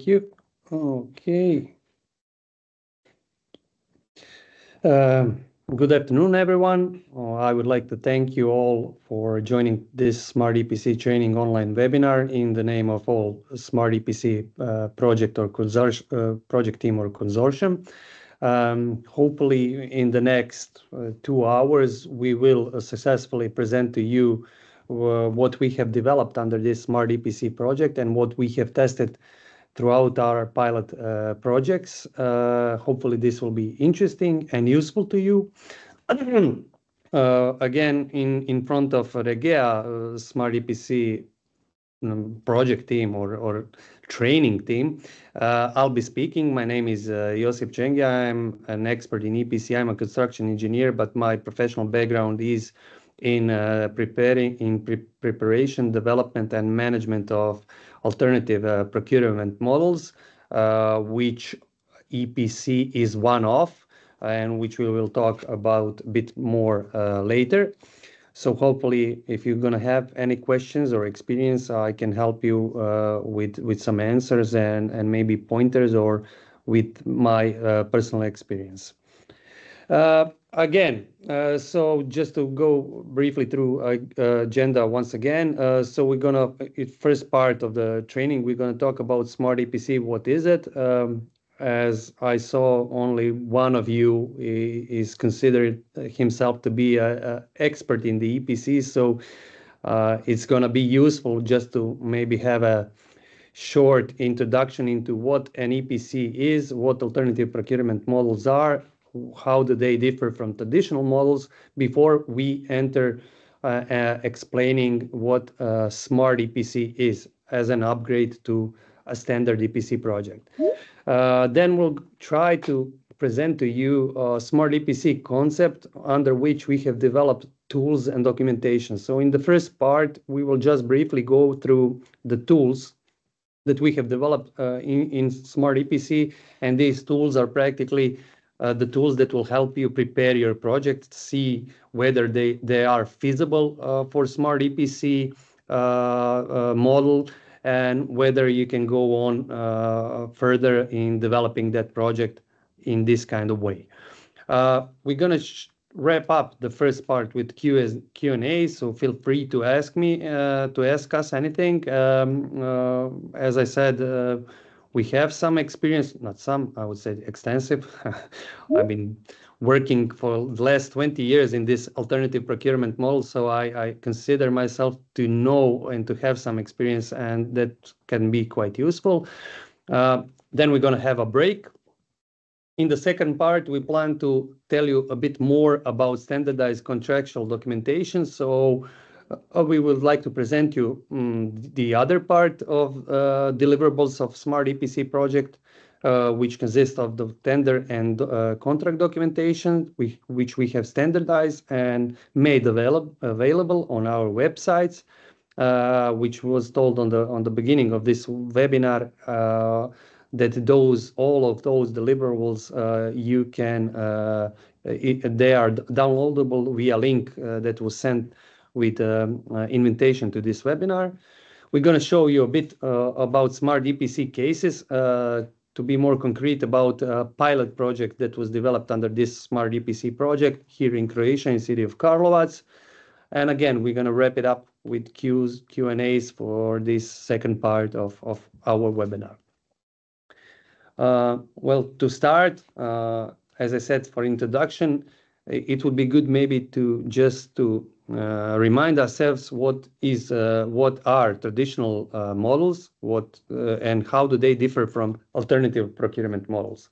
Thank you. Okay. Um, good afternoon, everyone. Oh, I would like to thank you all for joining this Smart EPC training online webinar in the name of all Smart EPC uh, project or uh, project team or consortium. Um, hopefully, in the next uh, two hours, we will uh, successfully present to you what we have developed under this Smart EPC project and what we have tested throughout our pilot uh, projects. Uh, hopefully, this will be interesting and useful to you. Uh, again, in front of REGEA Smart EPC mm, project team or training team, I'll be speaking. My name is Josip Cengija. I'm an expert in EPC. I'm a construction engineer, but my professional background is in uh, preparing in pre preparation, development, and management of alternative uh, procurement models, uh, which EPC is one of, and which we will talk about a bit more later. So hopefully, if you're going to have any questions or experience, I can help you with with some answers and maybe pointers or with my personal experience. Again, uh, so just to go briefly through uh, agenda once again. Uh, so we're to, first part of the training, we're to talk about Smart EPC. What is it? Um, as I saw, only one of you is considered himself to be an expert in the EPC. So it's to be useful just to maybe have a short introduction into what an EPC is, what alternative procurement models are, how do they differ from traditional models before we enter uh, uh, explaining what Smart EPC is as an upgrade to a standard EPC project. Uh, then we'll try to present to you a Smart EPC concept under which we have developed tools and documentation. So in the first part, we will just briefly go through the tools that we have developed in Smart EPC. And these tools are practically Uh, the tools that will help you prepare your project, see whether they they are feasible uh, for Smart EPC uh, model, and whether you can go on further in developing that project in this kind of way. We're going to wrap up the first part with Q&A, so feel free to ask me to ask us anything. Um, as I said, we have some experience, not some, I would say extensive. I've been working for the last 20 years in this alternative procurement model, so I consider myself to know and to have some experience, and that can be quite useful. Uh, then we're going to have a break. In the second part, we plan to tell you a bit more about standardized contractual documentation. Uh, we would like to present you mm, the other part of uh, deliverables of Smart EPC project, uh, which consists of the tender and contract documentation, which we have standardized and made available on our websites, which was told on the on the beginning of this webinar that those all of those deliverables, you can they are downloadable via link that was sent with uh, uh, invitation to this webinar. We're going to show you a bit uh, about Smart EPC cases, to be more concrete about a pilot project that was developed under this Smart EPC project here in Croatia, in the city of Karlovac. And again, we're going to wrap it up with Q's, Q&As for this second part of our webinar. Well, to start, as I said, for introduction, it would be good maybe to just to Uh, remind ourselves what uh, are traditional uh, models, and how do they differ from alternative procurement models.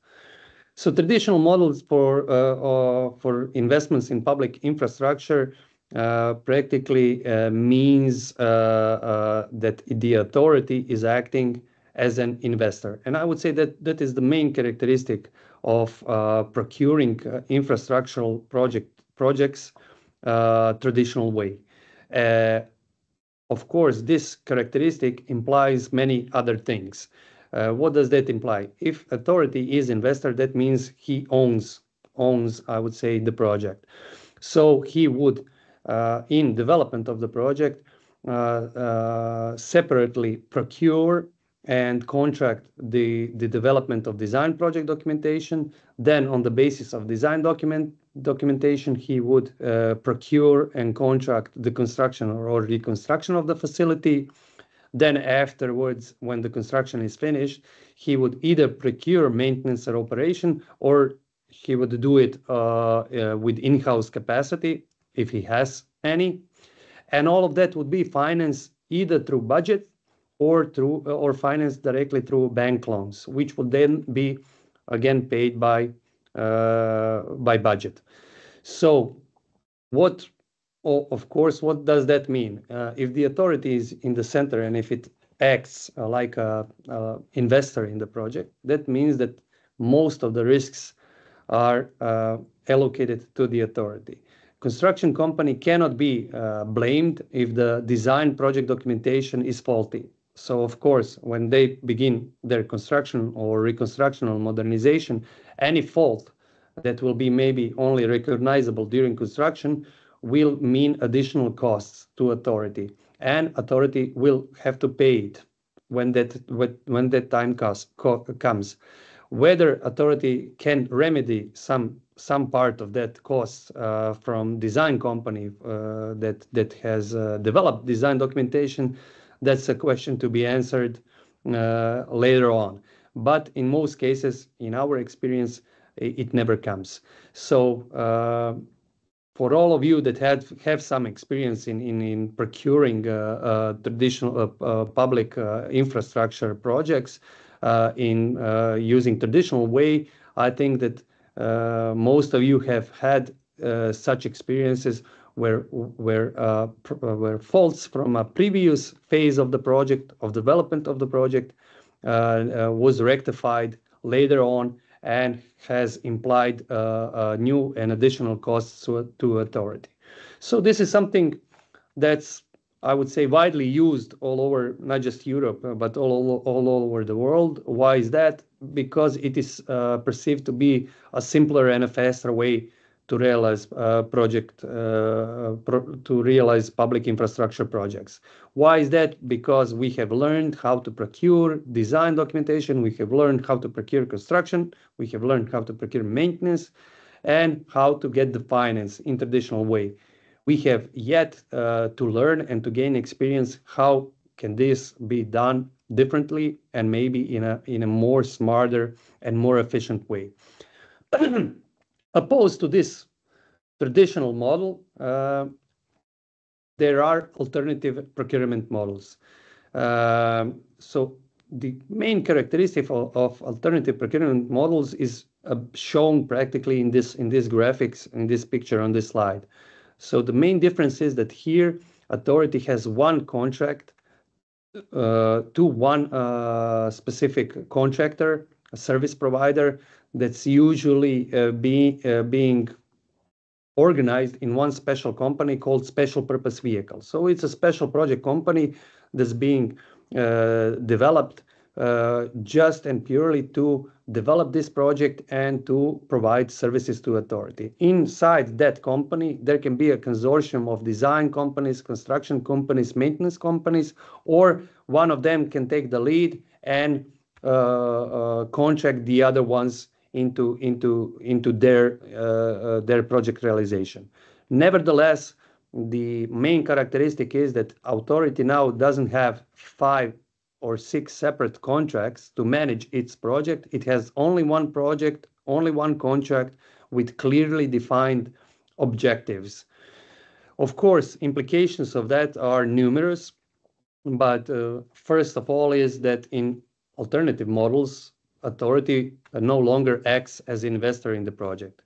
So traditional models for investments in public infrastructure practically means that the authority is acting as an investor. And I would say that that is the main characteristic of procuring infrastructural project projects Uh, traditional way. Uh, of course, this characteristic implies many other things. Uh, what does that imply? If authority is investor, that means he owns, owns, I would say, the project. So he would, in development of the project, separately procure and contract the, the development of design project documentation. Then on the basis of design document documentation, he would uh, procure and contract the construction or, reconstruction of the facility. Then afterwards, when the construction is finished, he would either procure maintenance or operation, or he would do it uh, uh, with in-house capacity if he has any. And all of that would be financed either through budget or through or financed directly through bank loans, which would then be again paid by by budget. So, what, of course, what does that mean? Uh, if the authority is in the center and if it acts uh, like a, a, investor in the project, that means that most of the risks are uh, allocated to the authority. Construction company cannot be uh, blamed if the design project documentation is faulty. So of course, when they begin their construction or reconstruction or modernization, any fault that will be maybe only recognizable during construction will mean additional costs to authority, and authority will have to pay it when that when that time comes. Whether authority can remedy some some part of that cost uh, from design company uh, that that has uh, developed design documentation that's a question to be answered uh, later on. But in most cases, in our experience, it, never comes. So uh, for all of you that have some experience in in, in procuring uh, uh traditional uh, uh, public infrastructure projects in using traditional way, I think that most of you have had such experiences where where uh, uh, where faults from a previous phase of the project of development of the project uh, was rectified later on and has implied new and additional costs to, to authority. So this is something that's I would say widely used all over not just Europe but all all, all over the world. Why is that? Because it is perceived to be a simpler and a faster way to realize uh, project uh, to realize public infrastructure projects. Why is that? Because we have learned how to procure design documentation, we have learned how to procure construction, we have learned how to procure maintenance, and how to get the finance in traditional way. We have yet uh, to learn and to gain experience how can this be done differently and maybe in a in a more smarter and more efficient way. Opposed to this traditional model, uh, there are alternative procurement models. Um, so the main characteristic of, of, alternative procurement models is uh, shown practically in this in this graphics in this picture on this slide. So the main difference is that here authority has one contract uh, to one uh, specific contractor, a service provider that's usually uh, uh, being organized in one special company called Special Purpose Vehicle. So it's a special project company that's being uh, developed just and purely to develop this project and to provide services to authority. Inside that company, there can be a consortium of design companies, construction companies, maintenance companies, or one of them can take the lead and contract the other ones into into into their uh, uh, their project realization. Nevertheless, the main characteristic is that authority now doesn't have five or six separate contracts to manage its project. It has only one project, only one contract with clearly defined objectives. Of course, implications of that are numerous, but uh, first of all is that in alternative models, authority no longer acts as investor in the project.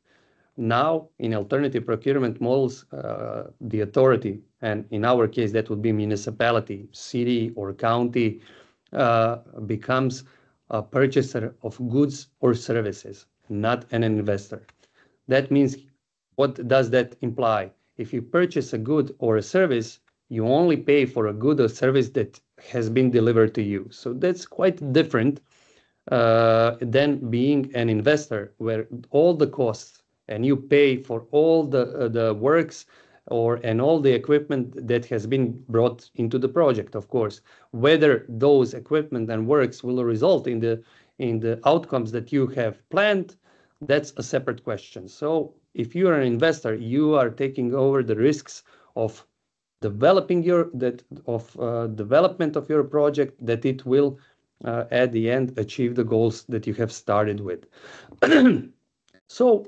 Now, in alternative procurement models, uh, the authority, and in our case, that would be municipality, city, or county, uh, becomes a purchaser of goods or services, not an investor. That means, what does that imply? If you purchase a good or a service, you only pay for a good or service that has been delivered to you. So that's quite different uh, than being an investor where all the costs and you pay for all the uh, the works or and all the equipment that has been brought into the project, of course. Whether those equipment and works will result in the in the outcomes that you have planned, that's a separate question. So if you are an investor, you are taking over the risks of developing your that of uh, development of your project that it will uh, at the end achieve the goals that you have started with. so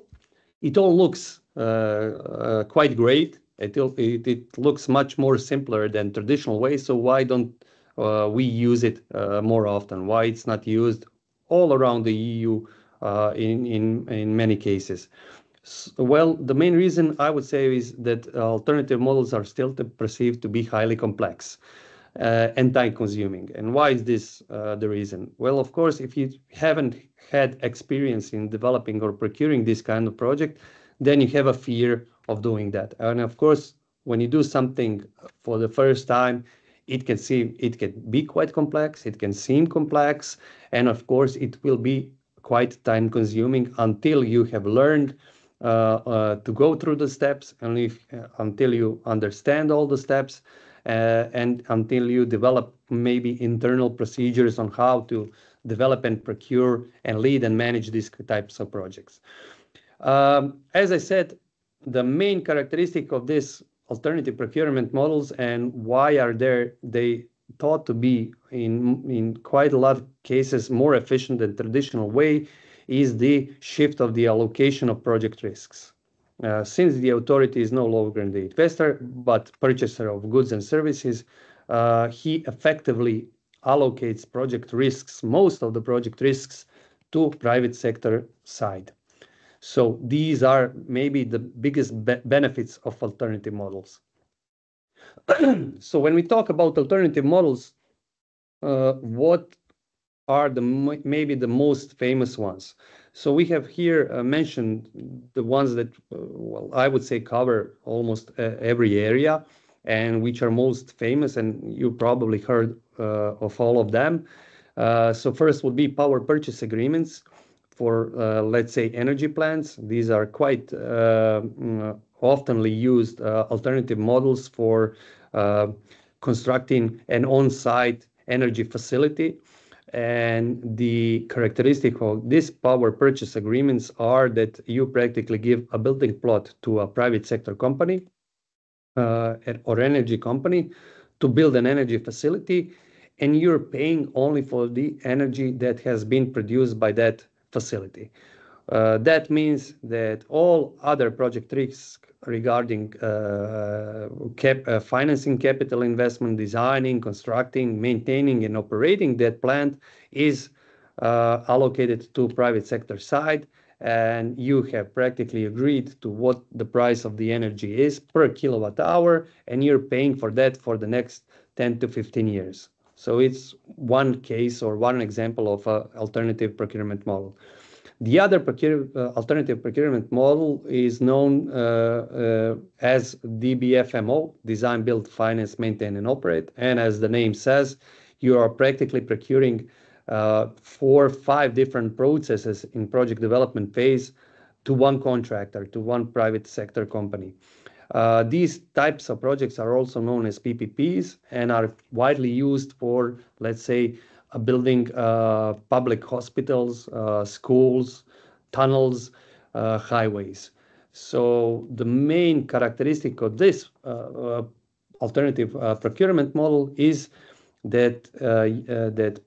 it all looks uh, uh, quite great. It, it, it looks much more simpler than traditional ways. So why don't uh, we use it uh, more often? Why it's not used all around the EU uh, in, in, in many cases? Well, the main reason I would say is that alternative models are still perceived to be highly complex uh, and time consuming. And why is this uh, the reason? Well, of course, if you haven't had experience in developing or procuring this kind of project, then you have a fear of doing that. And of course, when you do something for the first time, it can seem it can be quite complex, it can seem complex, and of course it will be quite time consuming until you have learned uh, uh, to go through the steps and if, uh, until you understand all the steps uh, and until you develop maybe internal procedures on how to develop and procure and lead and manage these types of projects. Um, as I said, the main characteristic of these alternative procurement models and why are there they thought to be in in quite a lot of cases more efficient than traditional way is the shift of the allocation of project risks. Uh, since the authority is no longer the investor but purchaser of goods and services, uh, he effectively allocates project risks, most of the project risks, to private sector side. So these are maybe the biggest be benefits of alternative models. so when we talk about alternative models, uh, what are the maybe the most famous ones? So we have here uh, mentioned the ones that, uh, well, I would say cover almost uh, every area and which are most famous, and you probably heard uh, of all of them. Uh, so first would be power purchase agreements for, let's say, energy plants. These are quite mm, oftenly used alternative models for constructing an on-site energy facility. And the characteristic of these power purchase agreements are that you practically give a building plot to a private sector company uh, or energy company to build an energy facility, and you're paying only for the energy that has been produced by that facility. Uh, that means that all other project risks regarding uh, uh, financing capital investment, designing, constructing, maintaining, and operating that plant is allocated to private sector side. And you have practically agreed to what the price of the energy is per kilowatt hour, and you're paying for that for the next 10 to 15 years. So it's one case or one example of an alternative procurement model. The other procure, uh, alternative procurement model is known uh, uh, as DBFMO, Design, Build, Finance, Maintain, and Operate. And as the name says, you are practically procuring uh, four, five different processes in project development phase to one contractor, to one private sector company. Uh, these types of projects are also known as PPPs and are widely used for, let's say, building uh, public hospitals, uh, schools, tunnels, uh, highways. So the main characteristic of this uh, alternative procurement model is that that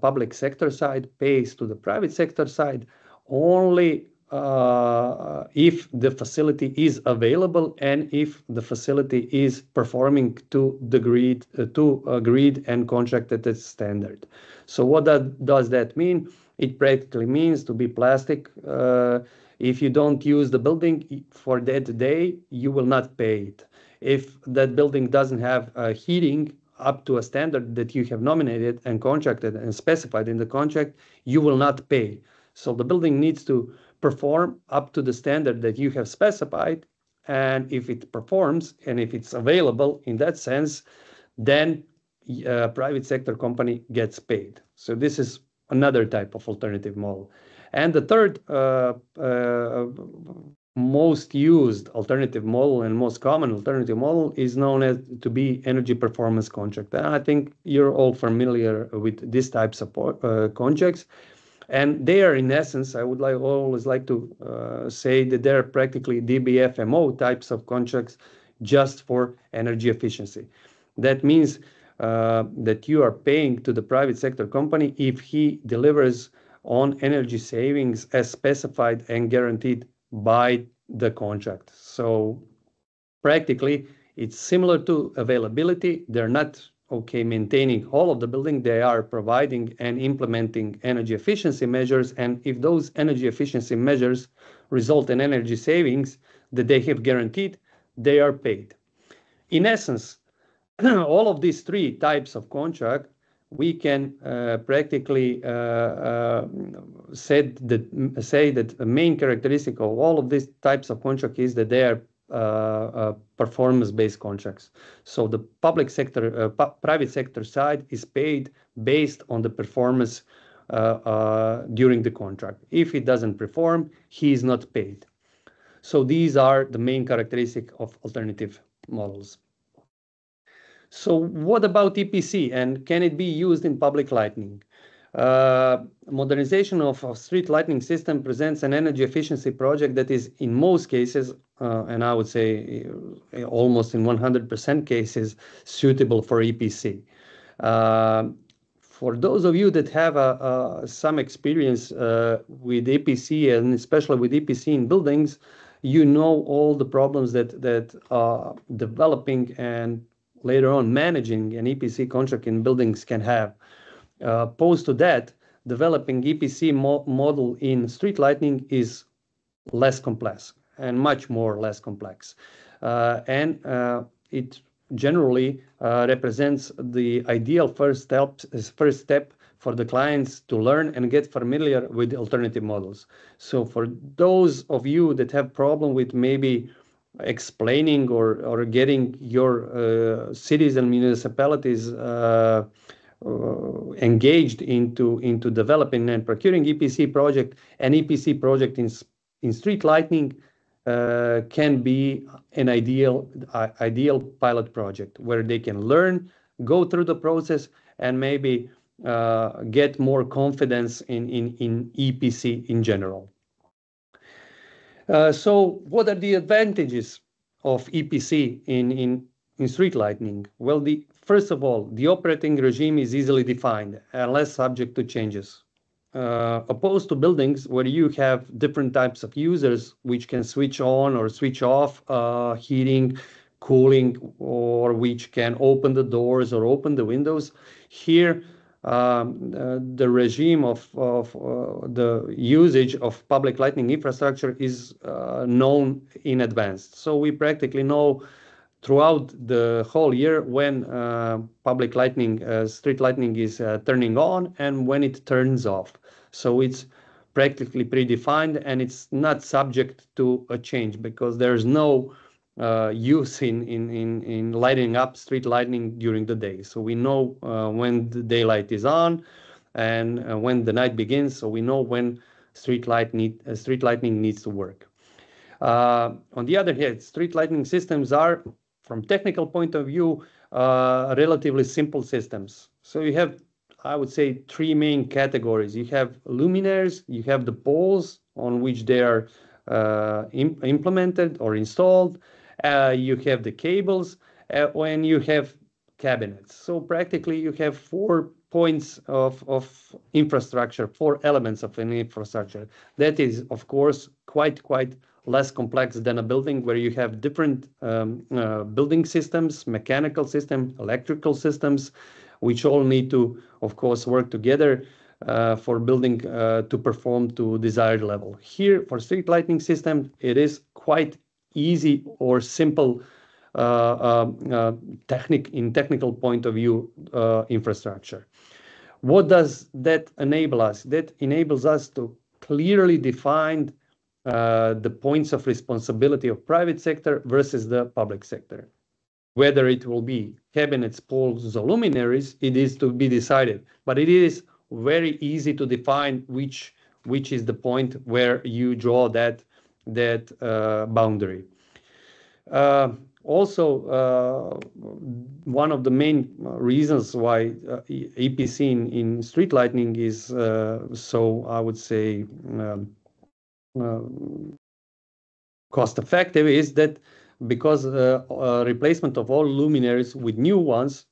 public sector side pays to the private sector side only uh, if the facility is available and if the facility is performing to the grid uh, to agreed and contracted standard. So what that, does that mean? It practically means to be plastic. Uh, if you don't use the building for that day, you will not pay it. If that building doesn't have heating up to a standard that you have nominated and contracted and specified in the contract, you will not pay. So the building needs to perform up to the standard that you have specified. And if it performs and if it's available in that sense, then a private sector company gets paid. So this is another type of alternative model. And the third uh, uh, most used alternative model and most common alternative model is known as to be energy performance contract. And I think you're all familiar with these types of uh, contracts. And they are, in essence, I would like always like to uh, say that they're practically DBFMO types of contracts just for energy efficiency. That means uh, that you are paying to the private sector company if he delivers on energy savings as specified and guaranteed by the contract. So practically, it's similar to availability. They're not okay maintaining all of the building. They are providing and implementing energy efficiency measures. And if those energy efficiency measures result in energy savings that they have guaranteed, they are paid. In essence, all of these three types of contract we can uh, practically uh, uh, said that, say that the main characteristic of all of these types of contract is that they are Uh, uh, performance-based contracts. So the public sector, uh, private sector side is paid based on the performance during the contract. If it doesn't perform, he is not paid. So these are the main characteristic of alternative models. So what about EPC and can it be used in public lighting? Uh, modernization of a street lighting system presents an energy efficiency project that is in most cases, uh, and I would say uh, almost in 100% cases, suitable for EPC. For those of you that have some experience with EPC and especially with EPC in buildings, you know all the problems that that developing and later on managing an EPC contract in buildings can have. Uh, opposed to that, developing EPC mo model in street lighting is less complex and much more less complex. Uh, and uh, it generally uh, represents the ideal first step, first step for the clients to learn and get familiar with alternative models. So for those of you that have problem with maybe explaining or, or getting your uh, cities and municipalities uh, engaged into, into developing and procuring EPC project, an EPC project in, in street lighting uh, can be an ideal, uh, ideal pilot project where they can learn, go through the process, and maybe uh, get more confidence in, in, in EPC in general. Uh, so what are the advantages of EPC in, in, in street lighting? Well, the, first of all, the operating regime is easily defined and less subject to changes. Uh, opposed to buildings where you have different types of users which can switch on or switch off uh, heating, cooling, or which can open the doors or open the windows. Here, um, uh, the regime of, of uh, the usage of public lighting infrastructure is uh, known in advance. So we practically know throughout the whole year when uh, public lighting, uh, street lighting is uh, turning on and when it turns off. So it's practically predefined and it's not subject to a change because there's no uh, use in, in, in, in lighting up street lighting during the day. So we know uh, when the daylight is on and uh, when the night begins. So we know when street light need street lighting needs to work. On the other hand, street lighting systems are, from technical point of view, uh, relatively simple systems. So you have, I would say, three main categories. You have luminaires, you have the poles on which they are imp implemented or installed, uh, you have the cables, uh, when you have cabinets. So practically you have four points of, of infrastructure, four elements of an infrastructure. That is, of course, quite, quite less complex than a building where you have different um, uh, building systems, mechanical system, electrical systems, which all need to, of course, work together uh, for building uh, to perform to desired level. Here, for street lighting system, it is quite easy or simple uh, uh, uh, technic in technical point of view infrastructure. What does that enable us? That enables us to clearly define Uh, the points of responsibility of private sector versus the public sector. Whether it will be cabinets, poles, or luminaries, it is to be decided. But it is very easy to define which which is the point where you draw that that uh, boundary. Uh, also, one of the main reasons why EPC in street lighting is so, I would say, um, Uh, cost-effective is that because uh, uh, replacement of all luminaires with new ones,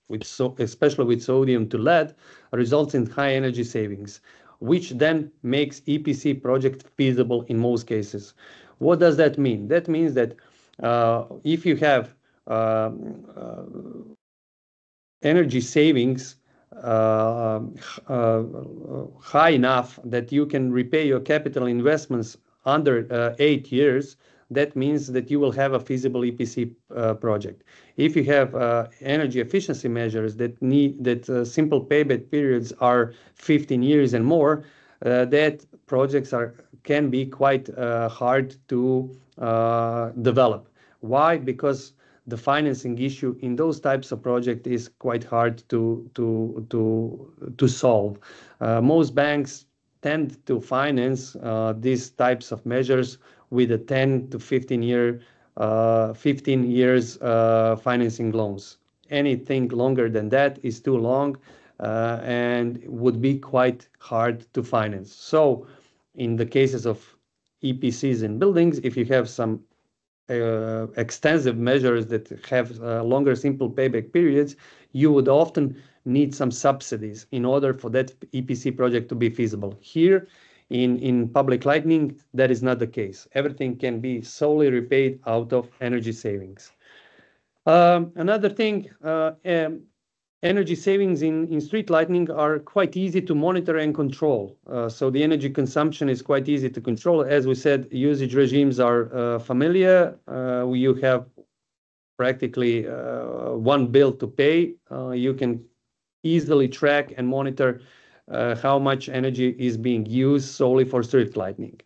especially with sodium to LED, results in high energy savings, which then makes EPC project feasible in most cases. What does that mean? That means that if you have energy savings high enough that you can repay your capital investments under uh, eight years, that means that you will have a feasible EPC uh, project. If you have uh, energy efficiency measures that need that uh simple payback periods are 15 years and more, that projects are can be quite hard to develop. Why? Because the financing issue in those types of projects is quite hard to to uh to solve. Most banks tend to finance uh, these types of measures with a 10 to 15 year uh, 15 years uh, financing loans. Anything longer than that is too long and would be quite hard to finance. So in the cases of EPCs in buildings, if you have some extensive measures that have longer simple payback periods, you would often need some subsidies in order for that EPC project to be feasible. Here in public lighting, that is not the case. Everything can be solely repaid out of energy savings. Um, another thing, uh, um, energy savings in street lighting are quite easy to monitor and control. Uh, so the energy consumption is quite easy to control. As we said, usage regimes are uh, familiar. You have practically one bill to pay. You can easily track and monitor uh, how much energy is being used solely for street lighting.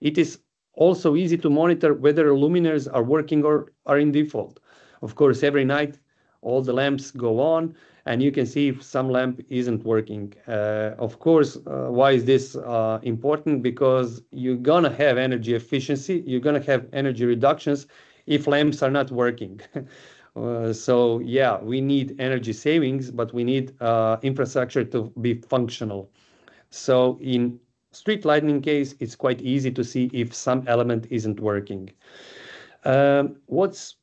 It is also easy to monitor whether luminaires are working or are in default. Of course, every night, all the lamps go on, and you can see if some lamp isn't working. Uh, of course, uh, why is this important? Because you're going to have energy efficiency. You're going to have energy reductions if lamps are not working. Uh, so yeah, we need energy savings, but we need uh, infrastructure to be functional. So in street lighting case, it's quite easy to see if some element isn't working. Um, what's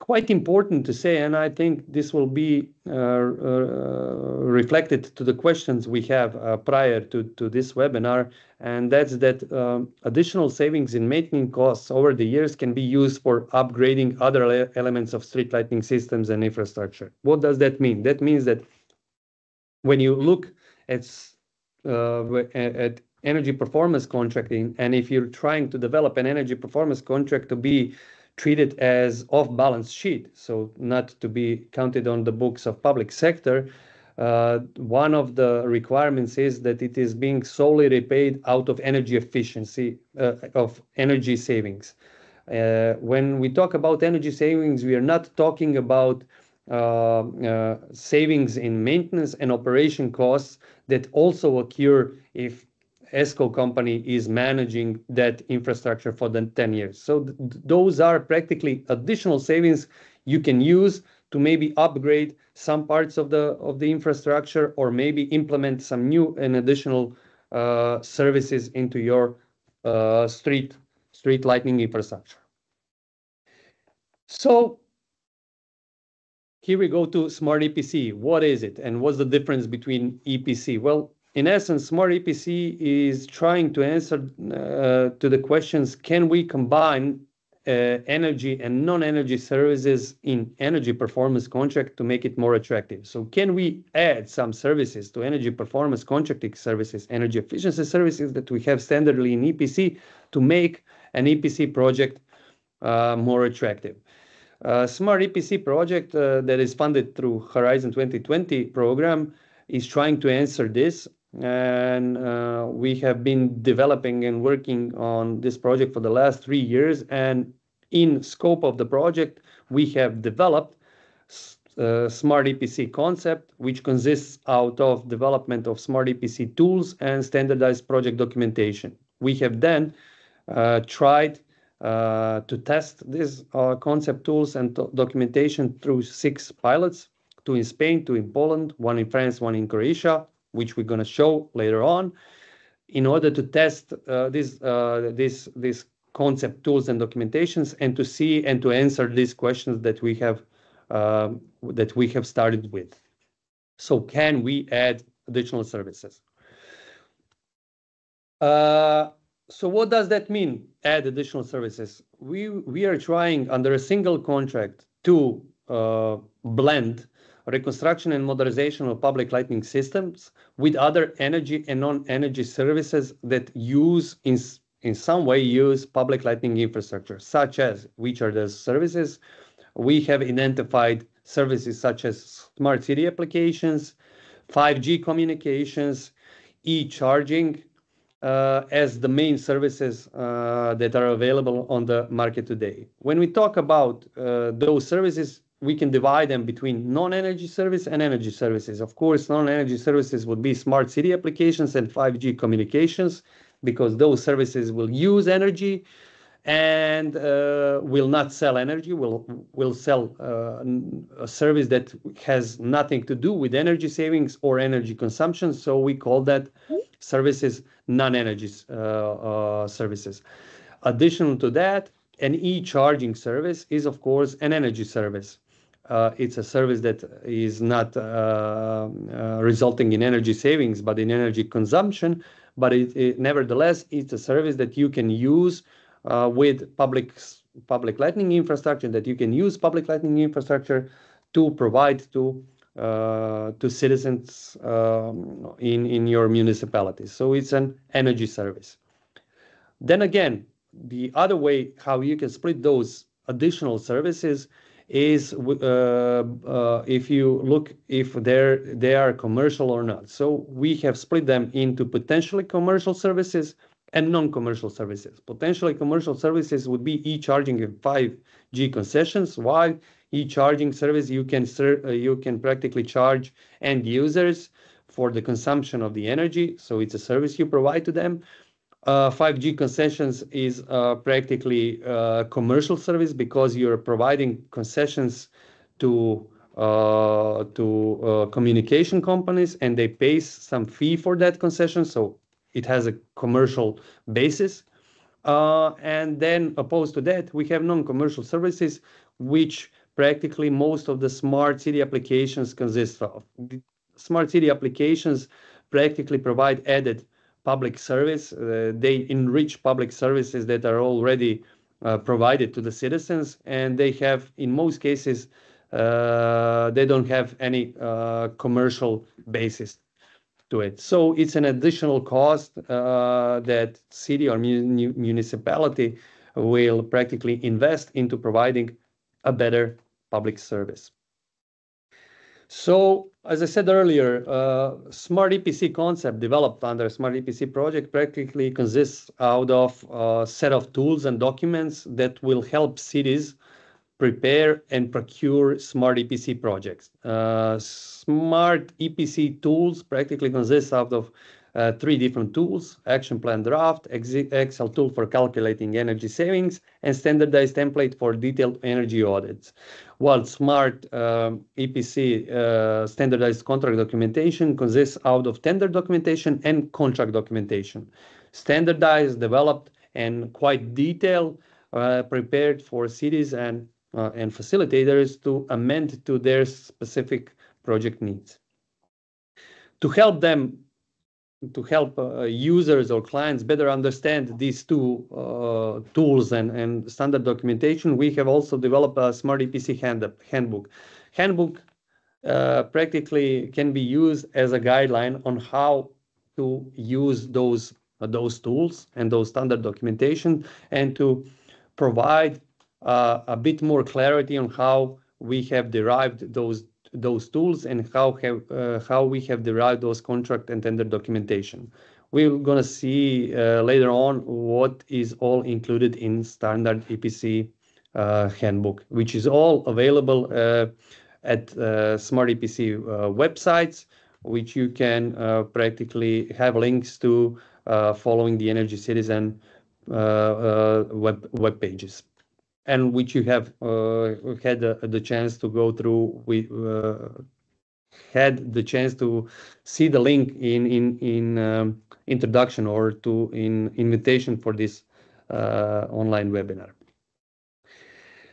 quite important to say, and I think this will be uh, reflected to the questions we have prior to this webinar, and that's that um, additional savings in maintenance costs over the years can be used for upgrading other elements of street lighting systems and infrastructure. What does that mean? That means that when you look uh, at energy performance contracting, and if you're trying to develop an energy performance contract to be treated as off-balance sheet, so not to be counted on the books of public sector, Uh, one of the requirements is that it is being solely repaid out of energy efficiency uh, of energy savings. Uh, when we talk about energy savings, we are not talking about savings in maintenance and operation costs that also occur if ESCO company is managing that infrastructure for the 10 years. So those are practically additional savings you can use to maybe upgrade some parts of the of the infrastructure or maybe implement some new and additional uh, services into your uh, street street lighting infrastructure. So here we go to Smart EPC. What is it and what's the difference between EPC? Well, in essence, Smart EPC is trying to answer uh, to the questions, can we combine Uh, energy and non-energy services in energy performance contract to make it more attractive? So can we add some services to energy performance contracting services, energy efficiency services that we have standardly in EPC to make an EPC project uh, more attractive? Smart EPC project uh, that is funded through Horizon 2020 program is trying to answer this. And we have been developing and working on this project for the last three years. And in scope of the project, we have developed a Smart EPC concept, which consists out of development of Smart EPC tools and standardized project documentation. We have then uh, tried uh, to test these concept tools and documentation through six pilots, two in Spain, two in Poland, one in France, one in Croatia, which we're going to show later on, in order to test these concept tools and documentations and to see and to answer these questions that we have uh, that we have started with. So can we add additional services? Uh, so what does that mean, add additional services? We are trying under a single contract to blend reconstruction and modernization of public lighting systems with other energy and non-energy services that use in some way use public lighting infrastructure, such as which are the services. We have identified services such as smart city applications, 5G communications, e-charging uh, as the main services uh, that are available on the market today. When we talk about uh, those services, we can divide them between non-energy service and energy services. Of course, non-energy services would be smart city applications and 5G communications because those services will use energy and uh, will not sell energy, will sell uh, a service that has nothing to do with energy savings or energy consumption. So we call that services non-energy uh, services. Additional to that, an e-charging service is, of course, an energy service. It's a service that is not resulting in energy savings, but in energy consumption. But nevertheless, it's a service that you can use uh, with public public lightning infrastructure, that you can use public lightning infrastructure to provide to uh, to citizens um, in your municipality. So it's an energy service. Then again, the other way how you can split those additional services is uh, uh, if you look if they are they are commercial or not. So we have split them into potentially commercial services and non-commercial services. Potentially commercial services would be e-charging and 5G concessions. Why? E-charging service, you can uh, you can practically charge end users for the consumption of the energy. So it's a service you provide to them. Uh, 5G concessions is uh, practically a commercial service because you're providing concessions to to communication companies, and they pay some fee for that concession. So it has a commercial basis. Uh and then opposed to that, we have non-commercial services, which practically most of the smart city applications consist of. Smart city applications practically provide added public service. Uh, they enrich public services that are already uh, provided to the citizens. And they have, in most cases, uh, they don't have any commercial basis to it. So it's an additional cost that city or municipality will practically invest into providing a better public service. As I said earlier, uh, Smart EPC concept developed under Smart EPC project practically consists out of a set of tools and documents that will help cities prepare and procure Smart EPC projects. Uh, Smart EPC tools practically consists out of three different tools: Action Plan Draft, Excel tool for calculating energy savings, and standardized template for detailed energy audits. While Smart um, EPC uh, standardized contract documentation consists out of tender documentation and contract documentation. Standardized, developed, and quite detailed, uh, prepared for cities and uh, and facilitators to amend to their specific project needs. To help them, to help uh, users or clients better understand these two uh, tools and and standard documentation, we have also developed a Smart EPC handbook. Handbook uh, practically can be used as a guideline on how to use those, those tools and those standard documentation and to provide a bit more clarity on how we have derived those tools and how have uh, how we have derived those contract and tender documentation. We're going to see uh, later on what is all included in standard EPC uh, handbook, which is all available uh, at Smart EPC websites, which you can practically have links to following the Energy Citizen web web pages and which you have had the chance to go through. We had the chance to see the link in in introduction or to in invitation for this online webinar.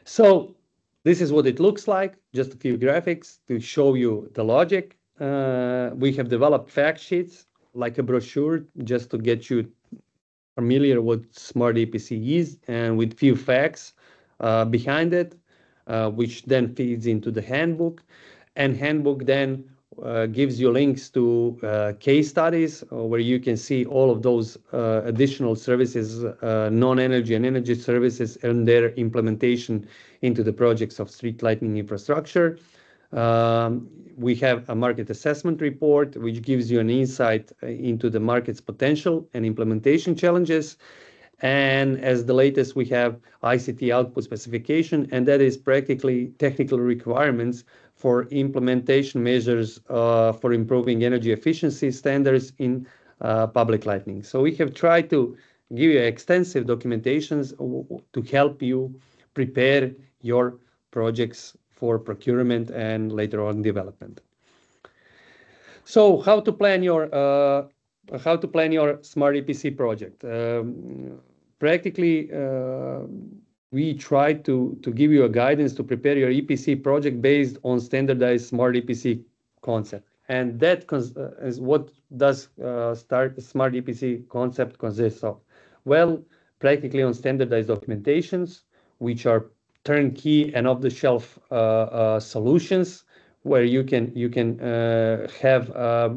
So this is what it looks like, just a few graphics to show you the logic. Uh, we have developed fact sheets like a brochure just to get you familiar what smart EPC is and with few facts uh, behind it, uh, which then feeds into the handbook. And handbook then uh, gives you links to uh, case studies uh, where you can see all of those uh, additional services, non-energy and energy services and their implementation into the projects of street lighting infrastructure. Um, we have a market assessment report, which gives you an insight into the market's potential and implementation challenges. And as the latest, we have ICT output specification, and that is practically technical requirements for implementation measures uh, for improving energy efficiency standards in uh, public lighting. So we have tried to give you extensive documentations to help you prepare your projects for procurement and later on development. So how to plan your uh, how to plan your smart EPC project? Um, practically, uh, we try to to give you a guidance to prepare your EPC project based on standardized smart EPC concept, and that uh, is what does uh, start smart EPC concept consists of. Well, practically on standardized documentations, which are turnkey and off-the-shelf uh, uh, solutions where you can you can uh, have um,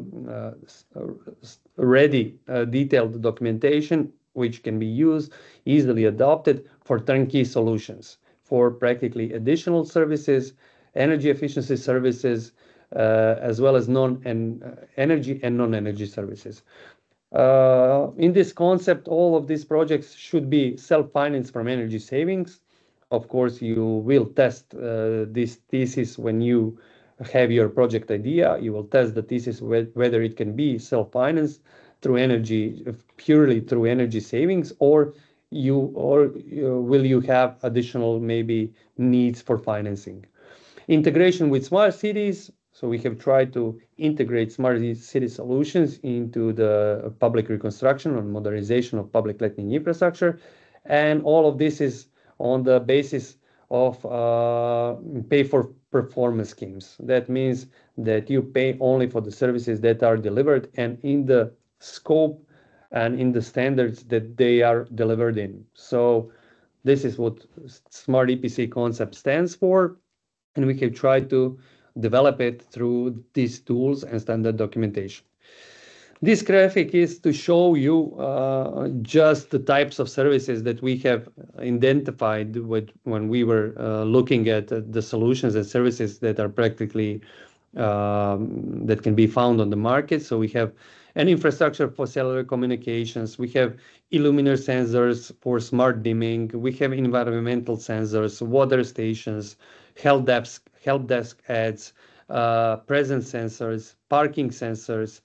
ready detailed documentation which can be used easily adopted for turnkey solutions for practically additional services, energy efficiency services, uh, as well as non and uh, energy and non-energy services. Uh, in this concept, all of these projects should be self-financed from energy savings of course, you will test uh, this thesis when you have your project idea. You will test the thesis whether it can be self-financed through energy, purely through energy savings, or you or uh, will you have additional maybe needs for financing. Integration with smart cities. So we have tried to integrate smart city solutions into the public reconstruction and modernization of public lighting infrastructure. And all of this is on the basis of uh, pay for performance schemes. That means that you pay only for the services that are delivered and in the scope and in the standards that they are delivered in. So this is what Smart EPC concept stands for, and we have tried to develop it through these tools and standard documentation. This graphic is to show you uh, just the types of services that we have identified when we were uh, looking at uh, the solutions and services that are practically um, that can be found on the market. So we have an infrastructure for cellular communications. We have illuminator sensors for smart dimming. We have environmental sensors, water stations, help desk, help desk ads, presence sensors, parking sensors,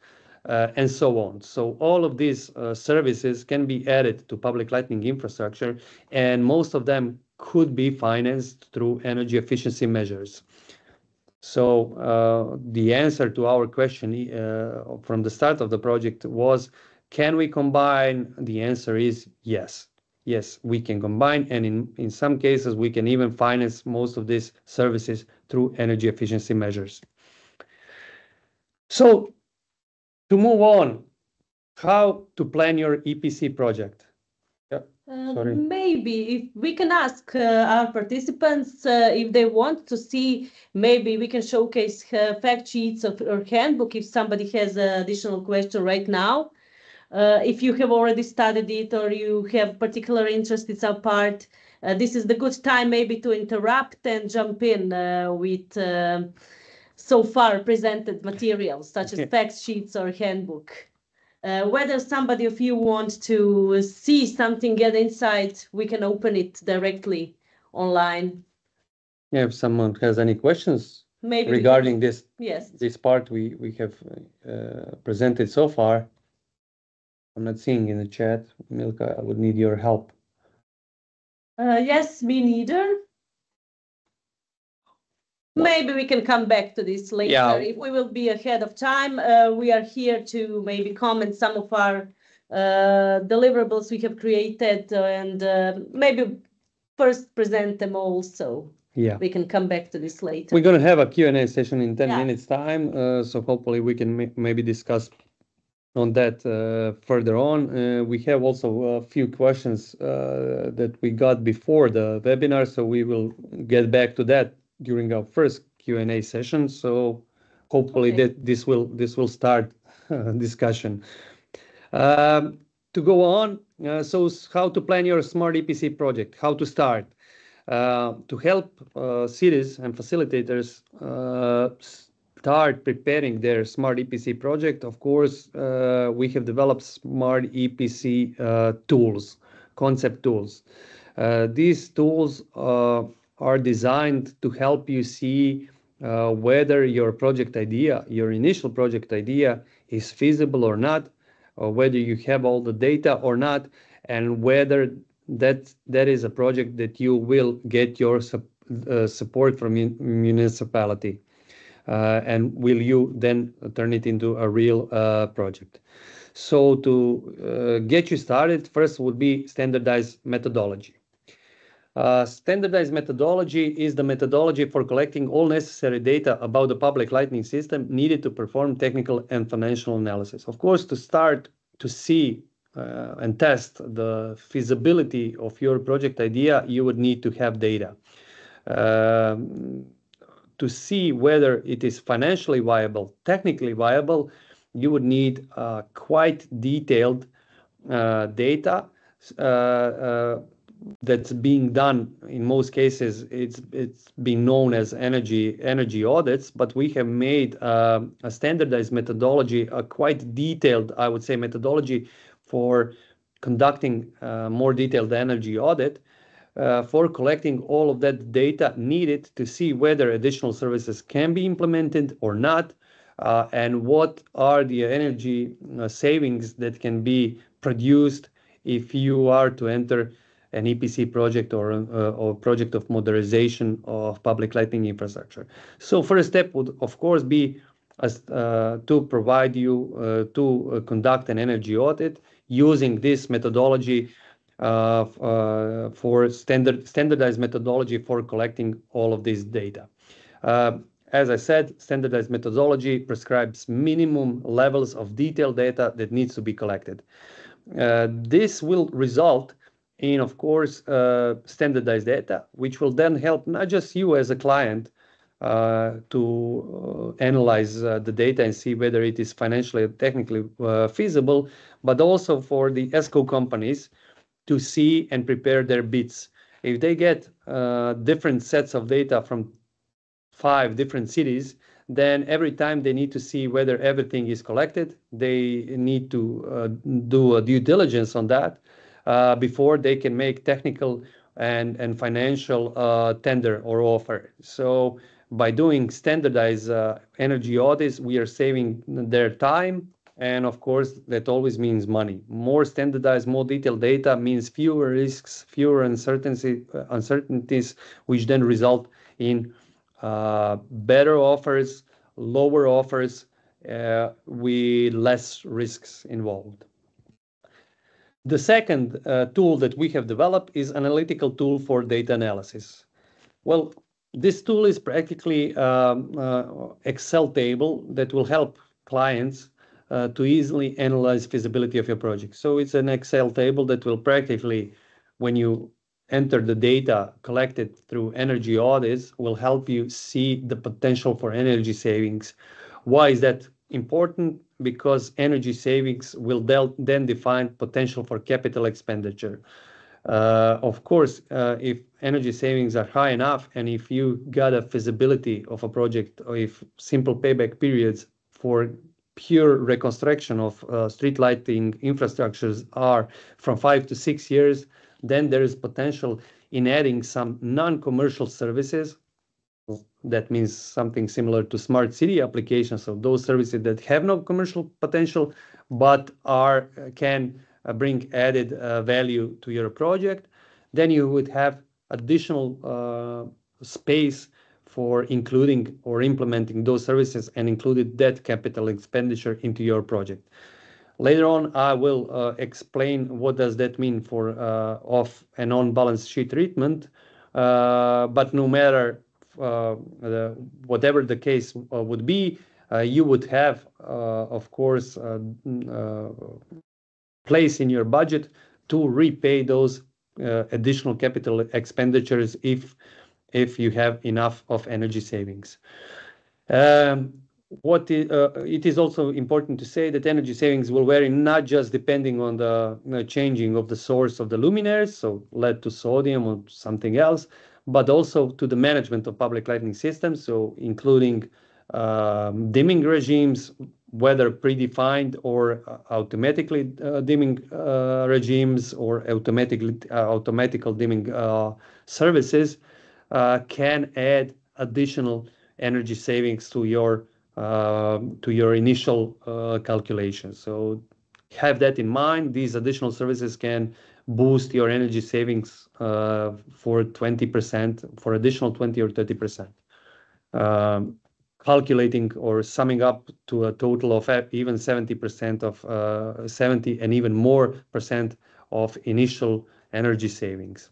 and so on. So all of these uh, services can be added to public lighting infrastructure, and most of them could be financed through energy efficiency measures. So uh, the answer to our question uh, from the start of the project was, can we combine? The answer is yes. Yes, we can combine, and in, in some cases, we can even finance most of these services through energy efficiency measures. To move on, how to plan your EPC project? Yeah, uh, sorry. maybe if we can ask uh, our participants uh, if they want to see, maybe we can showcase uh, fact sheets of, or handbook if somebody has an additional question right now. Uh, if you have already studied it or you have particular interest in some part, uh, this is the good time maybe to interrupt and jump in with so far presented materials such as fact sheets or handbook. Uh, whether somebody of you want to see something, get insight, we can open it directly online. Yeah, if someone has any questions Maybe regarding this yes. this part we we have uh, presented so far. I'm not seeing in the chat. Milka, I would need your help. Yes, me neither. Maybe we can come back to this later. Yeah. If we will be ahead of time, uh, we are here to maybe comment some of our uh, deliverables we have created, uh, and maybe first present them all, so- Yeah... we can come back to this later. We're gonna have a Q&A session in 10 Yeah... minutes time. So hopefully we can maybe discuss on that further on. We have also a few questions that we got before the webinar, so we will get back to that during our first Q&A session. So hopefully- Okay... this will this will start uh, discussion. Um, to go on, uh, so how to plan your Smart EPC project, how to start? Uh, to help cities and facilitators start preparing their Smart EPC project, of course, we have developed Smart EPC tools, concept tools. These tools are designed to help you see uh, whether your project idea, your initial project idea, is feasible or not, or whether you have all the data or not, and whether that that is a project that you will get your uh, support from municipality. Uh, and will you then turn it into a real project? So to get you started, first would be standardized methodology. Uh, standardized methodology is the methodology for collecting all necessary data about the public lighting system needed to perform technical and financial analysis. Of course, to start to see uh, and test the feasibility of your project idea, you would need to have data. Um, to see whether it is financially viable, technically viable, you would need uh, quite detailed data that's being done. In most cases, it's it's been known as energy energy audits, but we have made uh, a standardized methodology, a quite detailed, I would say, methodology for conducting uh, more detailed energy audit uh, for collecting all of that data needed to see whether additional services can be implemented or not, and what are the energy savings that can be produced if you are to enter an EPC project uh, or project of modernization of public lighting infrastructure. So first step would, of course, be uh, to provide you uh, to conduct an energy audit using this methodology for standard standardized methodology for collecting all of this data. As I said, standardized methodology prescribes minimum levels of detailed data that needs to be collected. This will result in, of course, uh, standardized data, which will then help not just you as a client uh, to uh, analyze the data and see whether it is financially or technically feasible, but also for the ESCO companies to see and prepare their bids. If they get different sets of data from five different cities, then every time they need to see whether everything is collected, they need to do a due diligence on that Uh, before they can make technical and and financial uh, tender or offer. So by doing standardized uh, energy audits, we are saving their time, and of course, that always means money. More standardized, more detailed data means fewer risks, fewer uncertainties, which then result in better offers, lower offers with less risks involved. The second uh, tool that we have developed is analytical tool for data analysis. Well, this tool is practically um, uh, Excel table that will help clients uh, to easily analyze feasibility of your project. So it's an Excel table that will practically, when you enter the data collected through energy audits, will help you see the potential for energy savings. Why is that important? Because energy savings will then define potential for capital expenditure. Uh, of course, uh, if energy savings are high enough, and if you got a feasibility of a project, or if simple payback periods for pure reconstruction of uh, street lighting infrastructures are from five to six years, then there is potential in adding some non-commercial services, That means something similar to smart city applications. So those services that have no commercial potential, but are uh, can uh, bring added uh, value to your project. Then you would have additional space for including or implementing those services and included that capital expenditure into your project. Later on, I will explain what does that mean for off and on balance sheet treatment. But no matter Uh, whatever the case uh, would be, uh, you would have, of course, place in your budget to repay those additional capital expenditures if if you have enough of energy savings. Um, it is also important to say that energy savings will vary not just depending on the changing of the source of the luminaires, so LED to sodium or something else, but also to the management of public lighting systems, so including um, dimming regimes, whether predefined or uh, automatically uh, dimming uh, regimes or automatically automatic dimming services can add additional energy savings to your um, to your initial calculation. So have that in mind. These additional services can boost your energy savings uh, for 20%, for additional 20 or 30%, um, calculating or summing up to a total of even 70% of uh, 70 and even more percent of initial energy savings.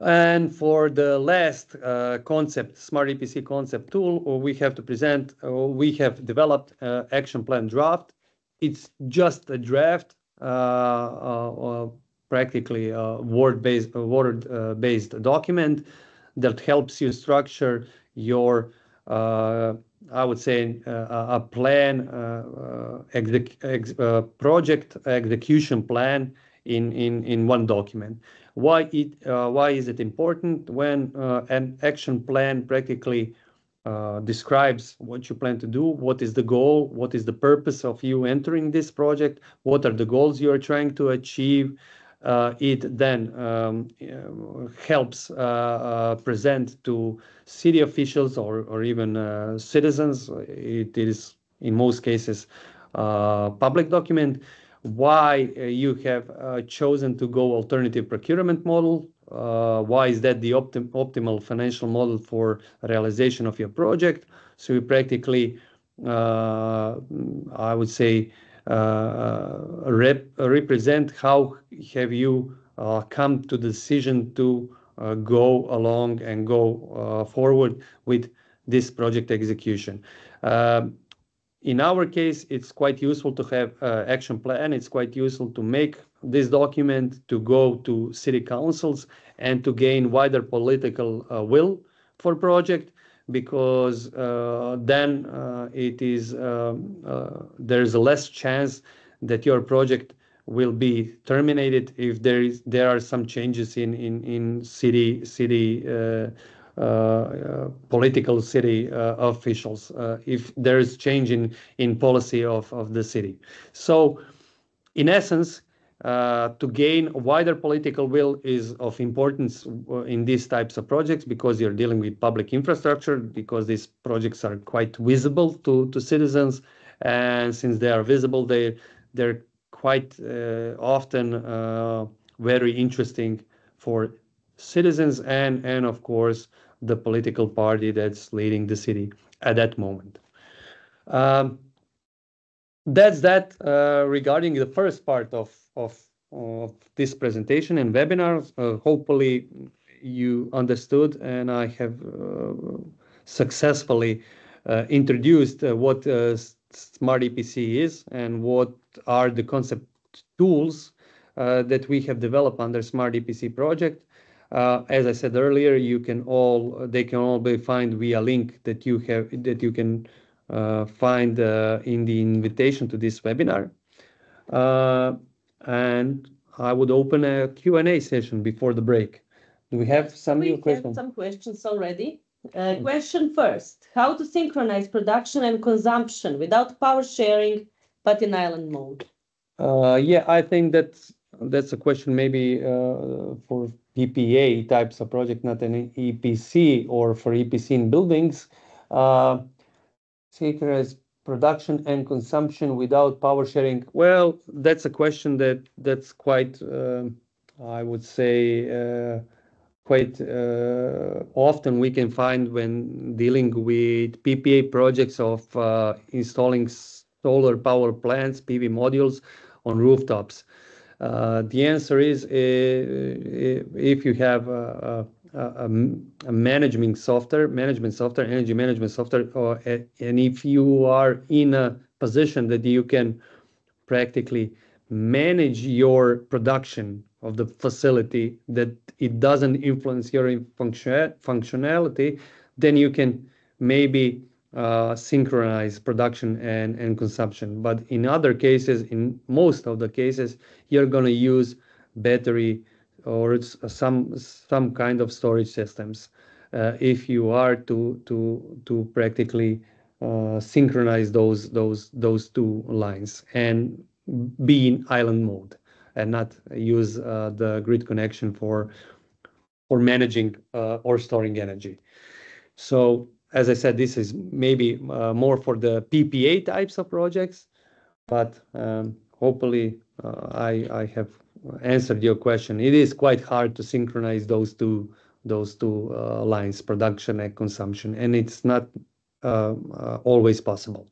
And for the last uh, concept, Smart EPC concept tool, we have to present, we have developed an action plan draft. It's just a draft, Uh, uh, practically a word-based document that helps you structure your, uh, I would say, a plan, project execution plan in one document. Why is it important when an action plan practically Uh, describes what you plan to do, what is the goal, what is the purpose of you entering this project, what are the goals you are trying to achieve? Uh, it then um, uh, helps present to city officials or even citizens. It is, in most cases, a public document. Why you have chosen to go alternative procurement model? Uh, why is that the optimal financial model for realization of your project? So we practically, uh, I would say, uh, represent how have you come to the decision to go along and go forward with this project execution. Um, in our case, it's quite useful to have an action plan. It's quite useful to make this document to go to city councils and to gain wider political uh, will for project because uh, then uh, it is um, there is less chance that your project will be terminated if there is there are some changes in in in city city political city officials, if there is change in in policy of of the city. So in essence, Uh, to gain wider political will is of importance uh, in these types of projects because you're dealing with public infrastructure, because these projects are quite visible to to citizens. And since they are visible, they, they're quite uh, often very interesting for citizens and, of course, the political party that's leading the city at that moment. Um, That's that uh, regarding the first part of this presentation and webinar. Uh, hopefully, you understood and I have uh, successfully introduced what Smart EPC is and what are the concept tools that we have developed under Smart EPC project. As I said earlier, you can all they can all be found via link that you have that you can Uh, find in the invitation to this webinar. Uh, and I would open a Q&A session before the break. Do we have some new questions? We have some questions already. Uh, question first, how to synchronize production and consumption without power sharing, but in island mode? Yeah, I think that that's a question maybe for PPA types of project, not an EPC or for EPC in buildings. Synchronized production and consumption without power sharing. Well, that's a question that's quite, uh, I would say, uh, quite uh, often we can find when dealing with PPA projects of installing solar power plants, PV modules on rooftops. The answer is if you have a management software, management software, energy management software, and if you are in a position that you can practically manage your production of the facility, that it doesn't influence your functionality, then you can maybe uh, synchronize production and consumption. But in other cases, in most of the cases, you're going to use battery or it's some some kind of storage systems uh, if you are to to to practically uh, synchronize those those those two lines and be in island mode and not use uh, the grid connection for for managing or storing energy. So as I said, this is maybe more for the PPA types of projects, but um, hopefully I I have answered your question. It is quite hard to synchronize those two those two uh, lines, production and consumption, and it's not uh, uh, always possible.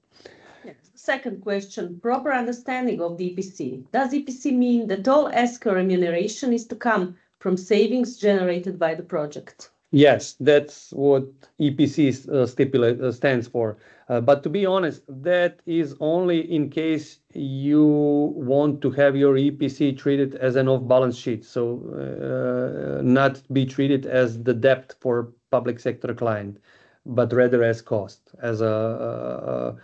Second question, proper understanding of the EPC. Does EPC mean that all ESCO remuneration is to come from savings generated by the project? Yes, that's what EPC stands for. Uh, but to be honest, that is only in case you want to have your EPC treated as an off-balance sheet, so uh, not be treated as the debt for public sector client, but rather as cost, as a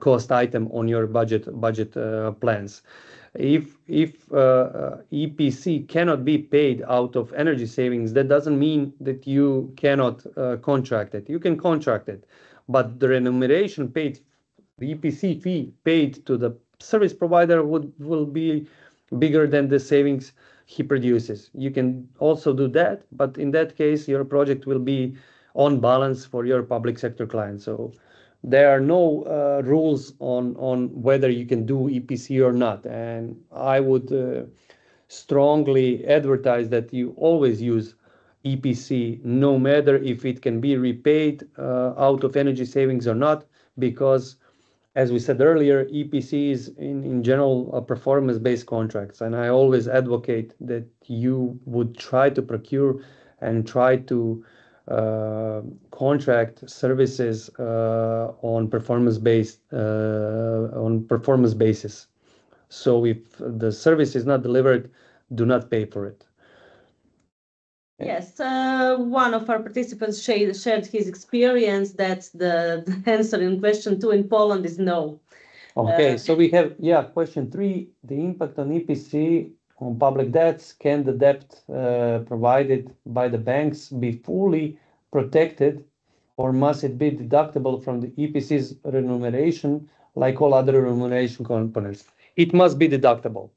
cost item on your budget budget uh, plans. If if EPC cannot be paid out of energy savings, that doesn't mean that you cannot contract it. You can contract it, but the remuneration paid, the EPC fee paid to the service provider would will be bigger than the savings he produces. You can also do that, but in that case, your project will be on balance for your public sector client. So there are no uh, rules on on whether you can do EPC or not. And I would uh, strongly advertise that you always use EPC, no matter if it can be repaid out of energy savings or not, because as we said earlier, EPC is in general a performance-based contracts. And I always advocate that you would try to procure and try to contract services uh on performance based uh on performance basis. So if the service is not delivered, do not pay for it. Yes, uh, one of our participants shared his experience that the answer in question two in Poland is no. Okay, uh, so we have, yeah, question three, the impact on EPC on public debts. Can the debt uh, provided by the banks be fully protected, or must it be deductible from the EPC's remuneration like all other remuneration components? It must be deductible.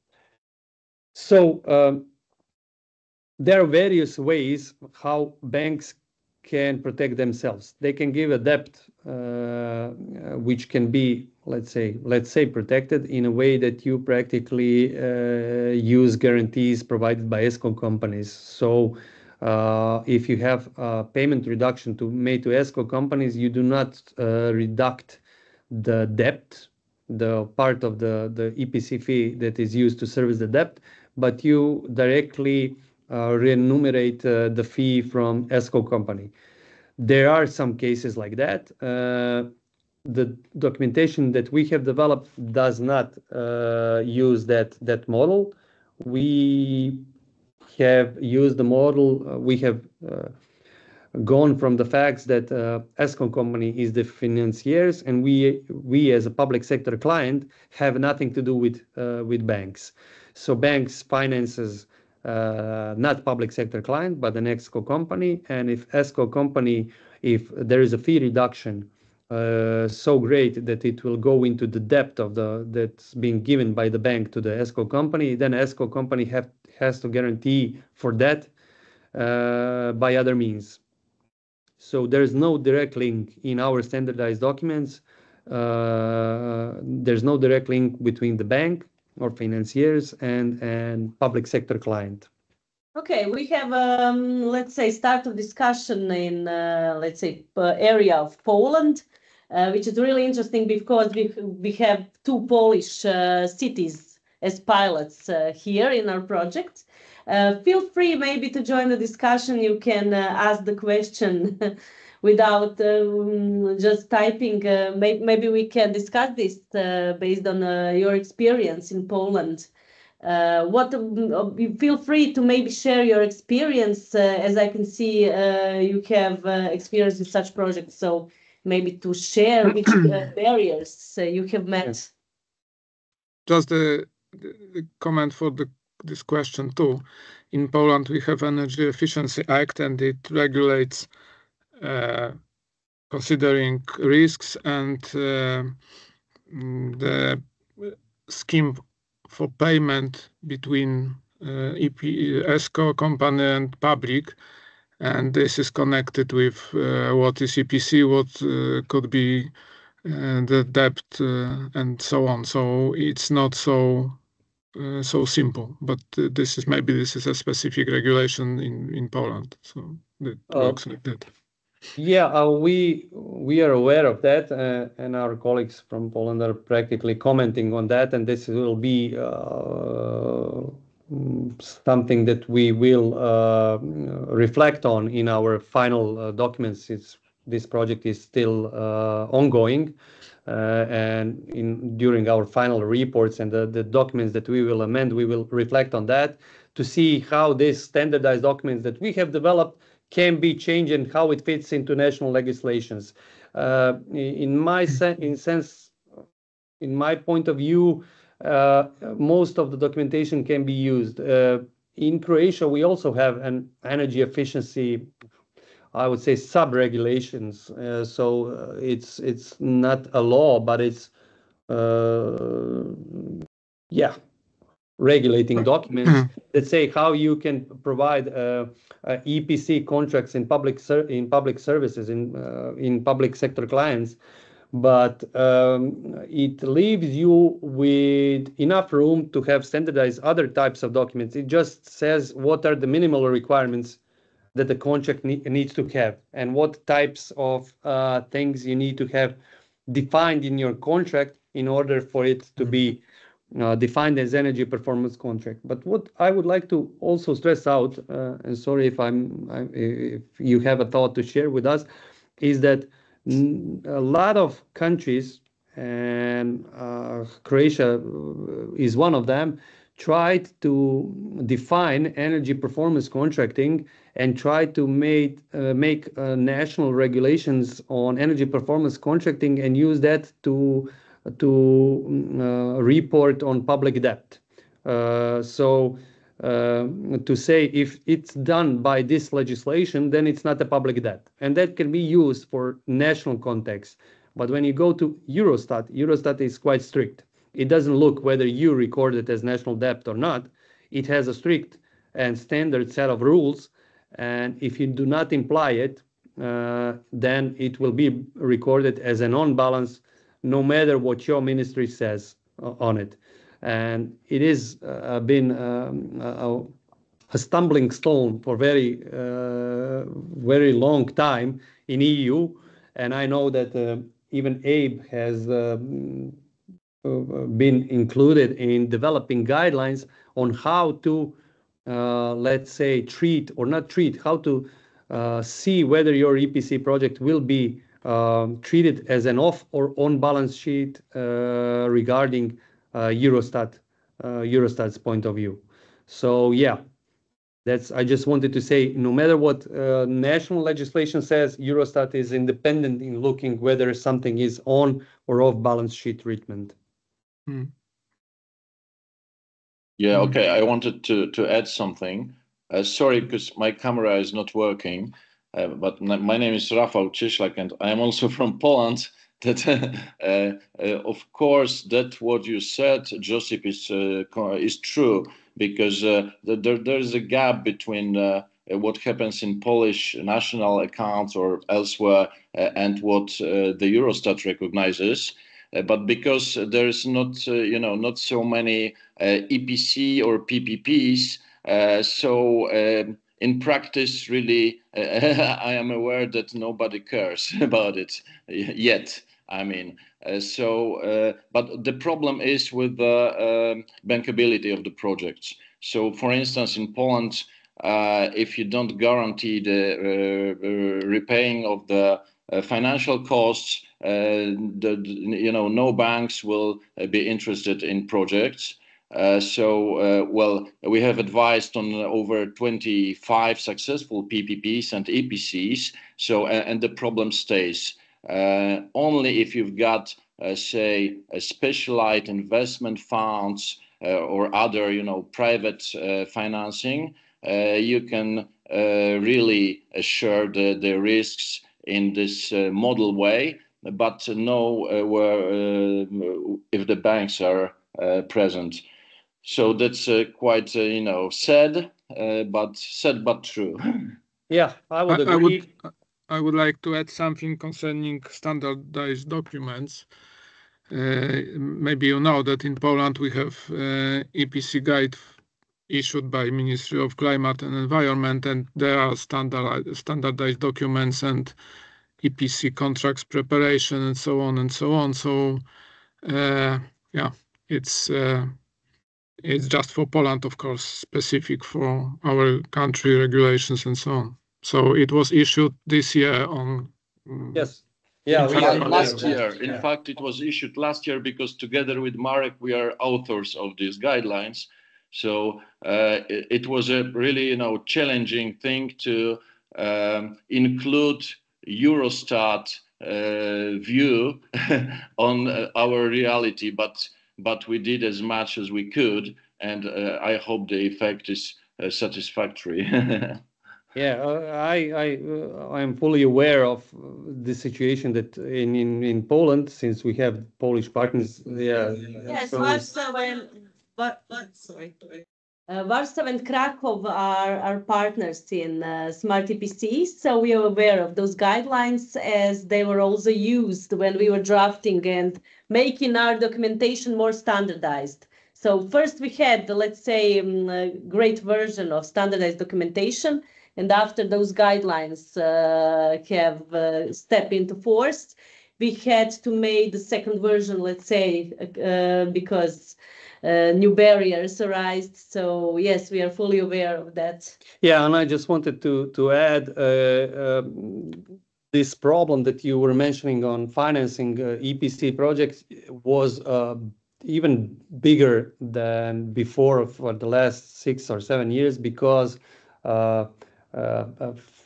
So um, there are various ways how banks can protect themselves. They can give a debt uh, uh, which can be, let's say, let's say protected in a way that you practically uh, use guarantees provided by ESCO companies. So if you have payment reduction to made to ESCO companies, you do not deduct the debt, the part of the EPC fee that is used to service the debt, but you directly Uh, remunerate uh, the fee from ESCO company. There are some cases like that. Uh, the documentation that we have developed does not use that that model. We have used the model. We have gone from the facts that ESCO company is the financiers, and we we as a public sector client have nothing to do with with banks. So banks finances not public sector client, but an ESCO company. And if ESCO company, if there is a fee reduction uh, so great that it will go into the depth of the that's being given by the bank to the ESCO company, then ESCO company have, has to guarantee for that uh, by other means. So there is no direct link in our standardized documents. Uh, there's no direct link between the bank or financiers and and public sector client. Okay, we have, um, let's say, start of discussion in, uh, let's say, area of Poland, uh, which is really interesting because we, we have two Polish uh, cities as pilots uh, here in our project. Uh, feel free maybe to join the discussion. You can ask the question without um, just typing. May maybe we can discuss this based on your experience in Poland. Uh, what uh, feel free to maybe share your experience uh, as i can see uh, you have uh, experience with such projects. So maybe to share which uh, barriers you have met. Just a, a comment for the, this question too. In poland we have energy efficiency act and it regulates considering risks and the scheme for payment between uh, EP, ESCO company and public, and this is connected with uh, what is EPC, what uh, could be the debt, and so on. So it's not so so simple, but this is maybe this is a specific regulation in in Poland, so it works like that. Yeah, uh, we we are aware of that, uh, and our colleagues from Poland are practically commenting on that, and this will be uh, something that we will reflect on in our final documents. This project is still ongoing, and in during our final reports and the, the documents that we will amend, we will reflect on that to see how these standardized documents that we have developed can be changed and how it fits into national legislations. Uh, in my sen in sense, in my point of view, uh, most of the documentation can be used. Uh, in Croatia, we also have an energy efficiency, I would say, sub-regulations. Uh, so uh, it's it's not a law, but it's uh, yeah, regulating documents mm-hmm. that say how you can provide uh, uh, EPC contracts in public in public services in uh, in public sector clients, but um, it leaves you with enough room to have standardized other types of documents. It just says what are the minimal requirements that the contract ne- needs to have and what types of uh, things you need to have defined in your contract in order for it to be uh, defined as energy performance contract. But what I would like to also stress out, uh, and sorry if I'm, if you have a thought to share with us, is that a lot of countries, and uh, Croatia uh, is one of them, tried to define energy performance contracting and try to make uh, make uh, national regulations on energy performance contracting and use that to to uh, report on public debt. Uh, so uh, to say if it's done by this legislation, then it's not a public debt. And that can be used for national context. But when you go to Eurostat, Eurostat is quite strict. It doesn't look whether you record it as national debt or not. It has a strict and standard set of rules. And if you do not imply it, uh, then it will be recorded as an on-balance no matter what your ministry says uh, on it. And it has uh, been um, a, a, stumbling stone for very, uh, very long time in EU. And I know that uh, even Abe has um, uh, been included in developing guidelines on how to, uh, let's say, treat or not treat, how to see whether your EPC project will be treated as an off or on balance sheet uh, regarding uh, Eurostat, uh, Eurostat's point of view. So yeah, that's I just wanted to say no matter what uh, national legislation says, Eurostat is independent in looking whether something is on or off balance sheet treatment. Hmm. Yeah, okay. I wanted to to add something. Uh, sorry, because my camera is not working. Uh, but my name is Rafał Cieślak, and I am also from Poland. That, uh, uh, of course, that what you said, Josip, is is true because there there is a gap between what happens in Polish national accounts or elsewhere and what the Eurostat recognizes. But because there is not, you know, not so many EPC or PPPs, so um, in practice, really, I am aware that nobody cares about it yet. I mean, uh, so uh, but the problem is with the um, bankability of the projects. So, for instance, in Poland, uh, if you don't guarantee the repaying of the financial costs, the, you know, no banks will be interested in projects. Uh, so, uh, well, we have advised on over 25 successful PPPs and EPCs, so and the problem stays. Uh, only if you've got, say, a specialized investment funds or other, you know, private financing, you can really assure the risks in this model way, but know where if the banks are present. So that's uh, quite, uh, you know, sad, uh, but sad but true. Yeah, I would agree. I would like to add something concerning standardized documents. Maybe you know that in Poland we have EPC guide issued by Ministry of Climate and Environment, and there are standardized documents and EPC contracts preparation and so on and so on. So, yeah, it's just for Poland, of course, specific for our country regulations and so on. So it was issued this year on. Mm, yes. Yeah, last year. In fact, it was issued last year because together with Marek, we are authors of these guidelines. So uh, it was a really, you know, challenging thing to um, include Eurostat uh, view on uh, our reality, but we did as much as we could, and uh, I hope the effect is uh, satisfactory. Yeah, uh, I I I am fully aware of the situation that in in Poland, since we have Polish partners, yeah. Yes, Uh, Warsaw and Kraków are partners in uh, Smart EPC, so we are aware of those guidelines as they were also used when we were drafting and making our documentation more standardized. So first we had, let's say, um, a great version of standardized documentation, and after those guidelines uh, have stepped into force, we had to make the second version, let's say, because Uh, new barriers arise. So yes, we are fully aware of that. Yeah, and I just wanted to to add uh, um, this problem that you were mentioning on financing uh, EPC projects was even bigger than before for the last six or seven years because uh,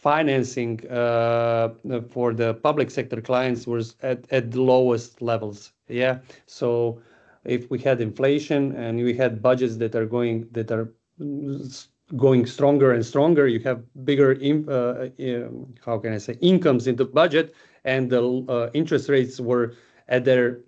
financing uh, for the public sector clients was at the lowest levels. Yeah, so if we had inflation and we had budgets that are going that are going stronger and stronger, you have bigger, uh, uh, how can I say, incomes in the budget, and the uh, interest rates were at their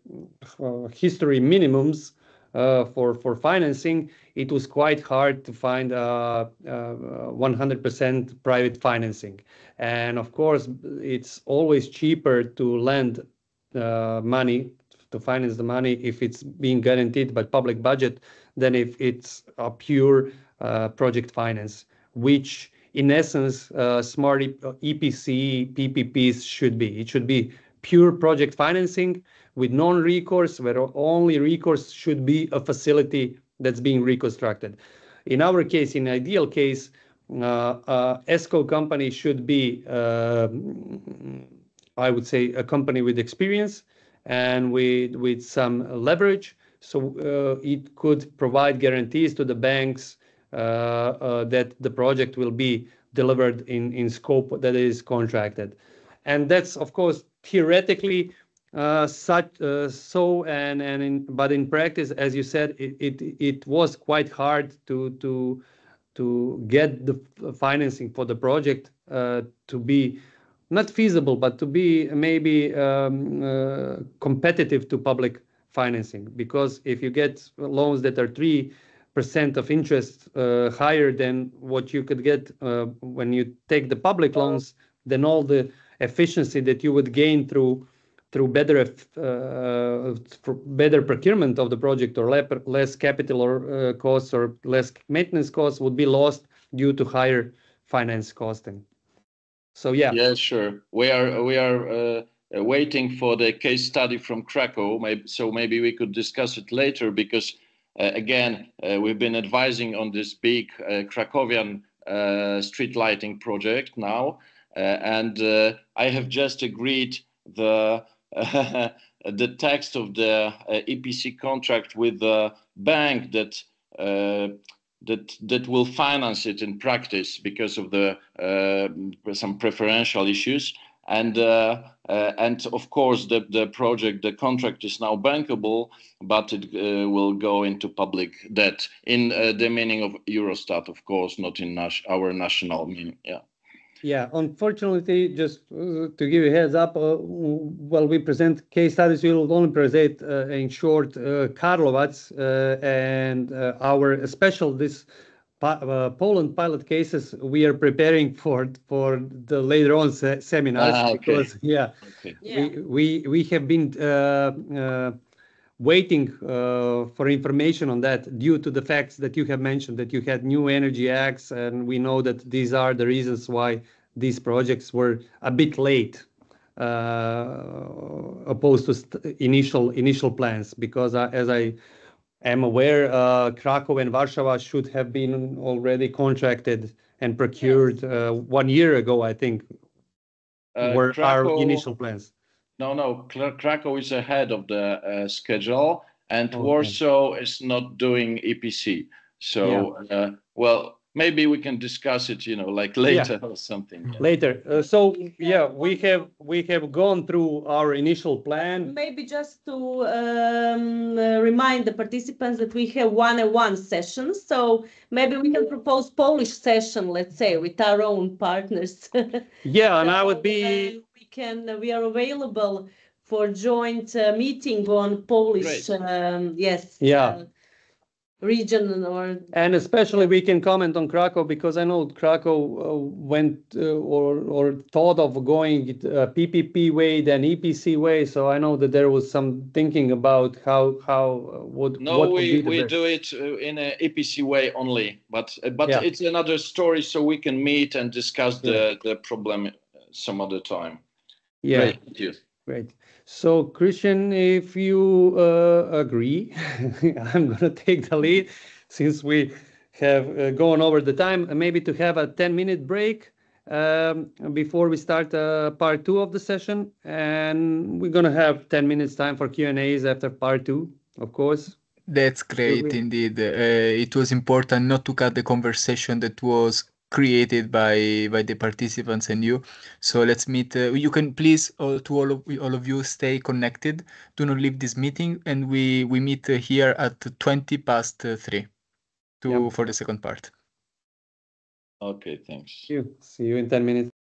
history minimums for financing, it was quite hard to find 100% private financing. And of course, it's always cheaper to lend money to finance the money if it's being guaranteed by public budget than if it's a pure uh, project finance, which in essence, uh, Smart EPC PPPs should be. It should be pure project financing with non-recourse, where only recourse should be a facility that's being reconstructed. In our case, in ideal case, uh, ESCO company should be, I would say, a company with experience and with some leverage. So uh, it could provide guarantees to the banks uh, uh, that the project will be delivered in scope that is contracted. And that's, of course, theoretically such so, but in practice, as you said, it was quite hard to to get the financing for the project to be not feasible, but to be maybe um, uh, competitive to public financing. Because if you get loans that are 3% of interest uh, higher than what you could get uh, when you take the public loans, then all the efficiency that you would gain through through better better procurement of the project or less capital or costs or less maintenance costs would be lost due to higher finance costing. So yeah. Yeah, sure. We are we are uh, uh, waiting for the case study from Kraków. So maybe we could discuss it later because, uh, again, we've been advising on this big Krakowian street lighting project now. And I have just agreed the text of the EPC contract with the bank that will finance it in practice because of the uh, some preferential issues. And uh, uh, and of course, the project, the contract is now bankable, but it will go into public debt in the meaning of Eurostat, of course, not in our national meaning. Yeah. Yeah. Unfortunately, just uh, to give you a heads up, uh, while we present case studies, we will only present uh, in short Karlovac and our special this Poland pilot cases we are preparing for for the later on seminars ah, because, yeah, we we have been waiting uh, for information on that due to the facts that you have mentioned that you had new energy acts. And we know that these are the reasons why these projects were a bit late uh, opposed to initial initial plans. Because uh, as I am aware, Kraków and Warsaw should have been already contracted and procured one year ago, I think, were our initial plans. No, no. Kraków is ahead of the uh, schedule, and Warsaw is not doing EPC. So, uh, well, maybe we can discuss it you know like later or something. Later. Uh, so yeah, we have we have gone through our initial plan. Maybe just to um, remind the participants that we have one-on-one sessions. So maybe we can propose Polish session, let's say, with our own partners. Yeah, and I would be. Can uh, we are available for joint uh, meeting on Polish, um, yes, Yeah. Uh, region or. And especially we can comment on Kraków because I know Kraków went or or thought of going PPP way, then EPC way. So I know that there was some thinking about how what would be the. No, we do it in an EPC way only. But but it's another story so we can meet and discuss the the problem some other time. Yeah. Great. So Christian, if you uh, agree, I'm going to take the lead since we have uh, gone over the time, uh, maybe to have a 10-minute break um, before we start part two of the session. And we're going to have 10 minutes time for Q&As after part two, of course. That's great indeed. It was important not to cut the conversation that was created by by the participants and you. So let's meet. Uh, you can please, all, to all of all of you, stay connected. Do not leave this meeting. And we we meet uh, here at 3:20 P.M. for the second part. Okay, thanks. See you in 10 minutes.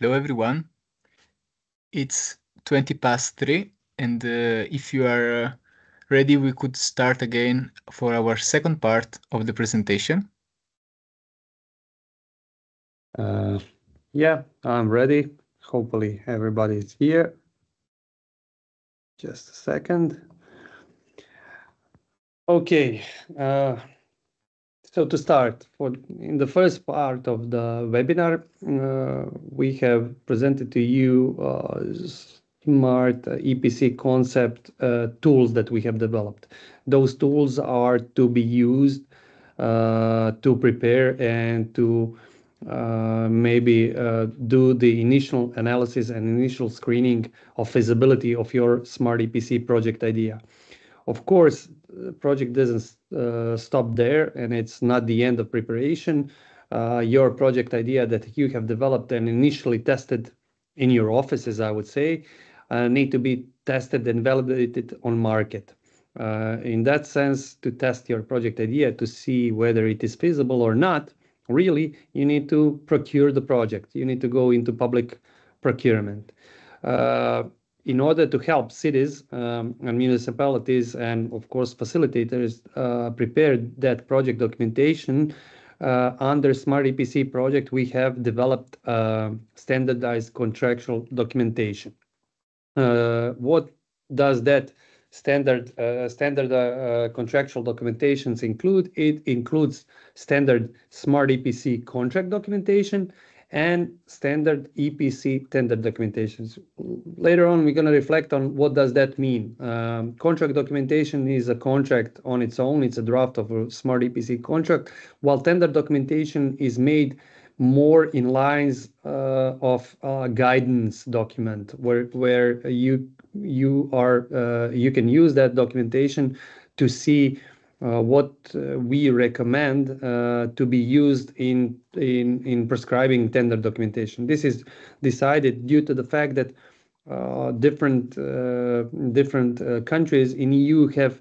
Hello, everyone. It's 20 past 3, and uh, if you are ready, we could start again for our second part of the presentation. Uh, yeah, I'm ready. Hopefully everybody's here. Just a second. Okay. Uh, so to start, for in the first part of the webinar, uh, we have presented to you uh, smart EPC concept uh, tools that we have developed. Those tools are to be used uh, to prepare and to uh, maybe uh, do the initial analysis and initial screening of feasibility of your smart EPC project idea. Of course, the project doesn't uh, stop there, and it's not the end of preparation. Uh, your project idea that you have developed and initially tested in your offices, I would say, uh, need to be tested and validated on market. Uh, in that sense, to test your project idea to see whether it is feasible or not, really, you need to procure the project. You need to go into public procurement. In order to help cities um, and municipalities and of course facilitators uh, prepare that project documentation uh, under smart EPC project we have developed uh, standardized contractual documentation. Uh, what does that standard uh, standard uh, contractual documentations include? It includes standard smart EPC contract documentation and standard EPC tender documentations. Later on, we're going to reflect on what does that mean. Um, contract documentation is a contract on its own. It's a draft of a smart EPC contract, while tender documentation is made more in lines uh, of a guidance document where where you you are uh, you can use that documentation to see what uh, we recommend uh, to be used in, in, in prescribing tender documentation. This is decided due to the fact that uh, different uh, different uh, countries in EU have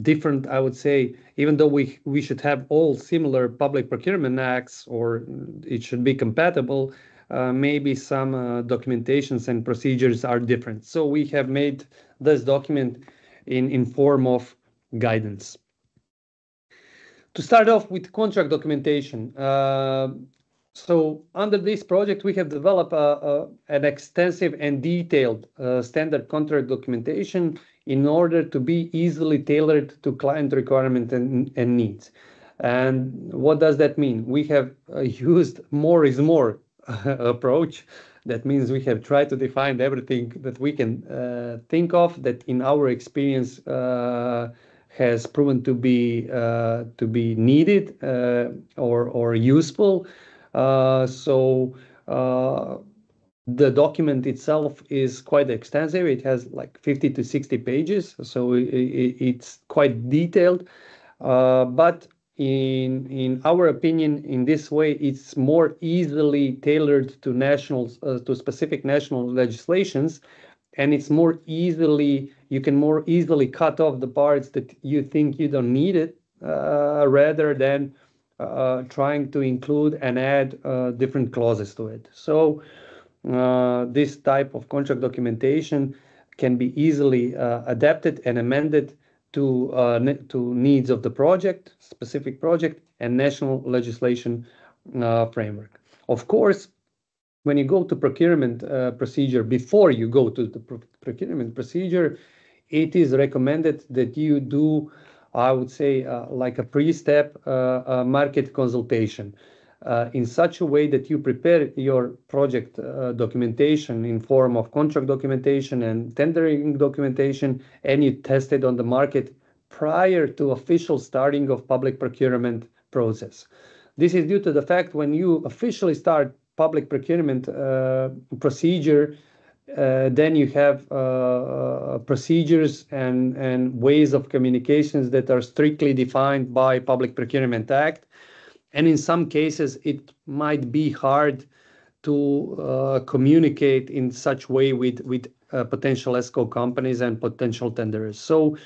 different, I would say, even though we we should have all similar public procurement acts or it should be compatible, maybe some documentations and procedures are different. So we have made this document in, in form of guidance. To start off with contract documentation, uh, so under this project, we have developed a, a, an extensive and detailed uh, standard contract documentation in order to be easily tailored to client requirements and, and, needs. And what does that mean? We have uh, used more is more approach. That means we have tried to define everything that we can uh, think of that in our experience uh, has proven to be uh, to be needed uh, or or useful. Uh, so the document itself is quite extensive. It has like 50 to 60 pages, so it, it's quite detailed. Uh, but in in our opinion, in this way, it's more easily tailored to national uh, to specific national legislations, and it's more easily you can more easily cut off the parts that you think you don't need it uh, rather than uh, trying to include and add uh, different clauses to it. So uh, this type of contract documentation can be easily uh, adapted and amended to uh, to needs of the project, specific project, and national legislation framework. Of course, when you go to procurement procedure, before you go to the procurement procedure, it is recommended that you do, I would say, uh, like a pre-step uh, uh, market consultation. Uh, in such a way that you prepare your project uh, documentation in form of contract documentation and tendering documentation and you test it on the market prior to official starting of public procurement process. This is due to the fact when you officially start public procurement procedure, then you have uh, uh, procedures and, and ways of communications that are strictly defined by Public Procurement Act. And in some cases, it might be hard to uh, communicate in such way with, with uh, potential ESCO companies and potential tenderers. So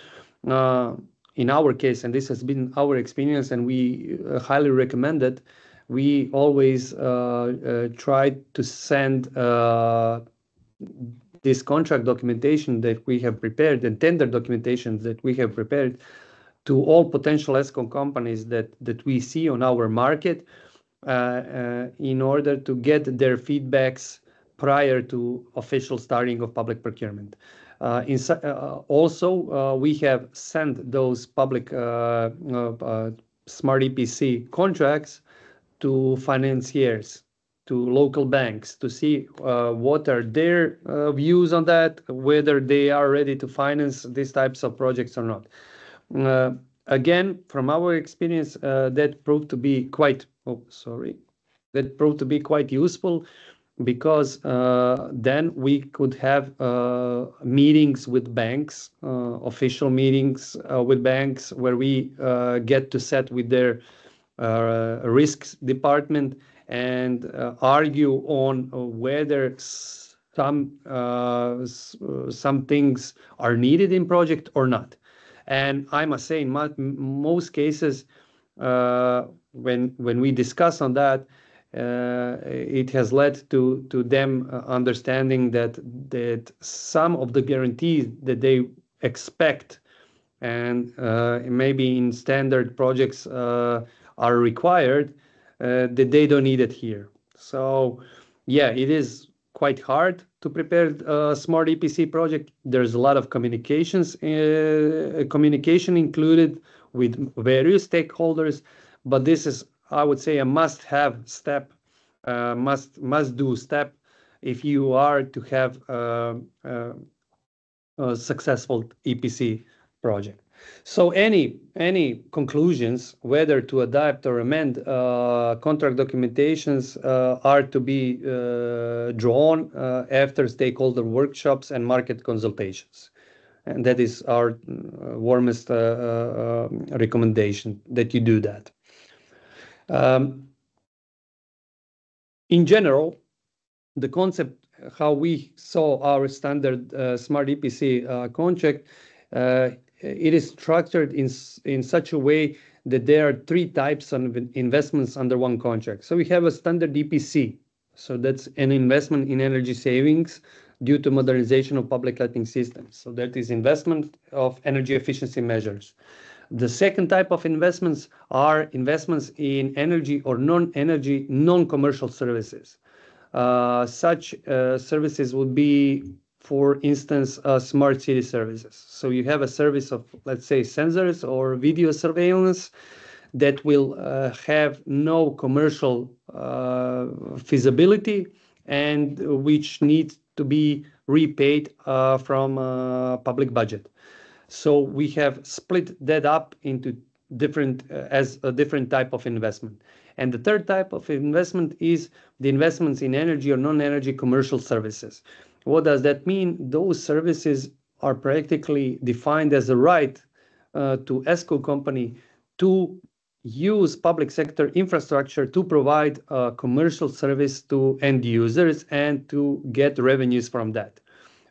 uh, in our case, and this has been our experience, and we highly recommend it, we always try to send this contract documentation that we have prepared and tender documentation that we have prepared to all potential ESCO companies that we see on our market uh, uh, in order to get their feedbacks prior to official starting of public procurement. Uh, also, we have sent those public Smart EPC contracts to financiers, to local banks, to see uh, what are their uh, views on that, whether they are ready to finance these types of projects or not. Uh, again, from our experience, that proved to be quite oh sorry, that proved to be quite useful because then we could have meetings with banks, official meetings with banks where we get to sit with their risks department and uh, argue on uh, whether some uh, some things are needed in project or not. And I must say, in most cases, when when we discuss on that, it has led to to them understanding that some of the guarantees that they expect and maybe in standard projects are required, Uh, that they don't need it here. So yeah, it is quite hard to prepare a Smart EPC project. There's a lot of communications, uh, communication included with various stakeholders, but this is, I would say, a must-have step, uh, must must-do step if you are to have a successful EPC project. So any conclusions, whether to adapt or amend uh, contract documentations, uh, are to be uh, drawn after stakeholder workshops and market consultations. And that is our warmest um, recommendation that you do that. Um, in general, the concept, how we saw our standard Smart EPC contract, it is structured in in such a way that there are three types of investments under one contract. So we have a standard EPC. So that's an investment in energy savings due to modernization of public lighting systems. So that is investment of energy efficiency measures. The second type of investments are investments in energy or non-energy, non-commercial services. Uh, such uh, services would be, for instance, uh, smart city services. So you have a service of, let's say, sensors or video surveillance that will uh, have no commercial uh, feasibility and which needs to be repaid from public budget. So we have split that up into different as a different type of investment. And the third type of investment is the investments in energy or non-energy commercial services. What does that mean? Those services are practically defined as a right uh, to ESCO company to use public sector infrastructure to provide uh, commercial service to end users and to get revenues from that.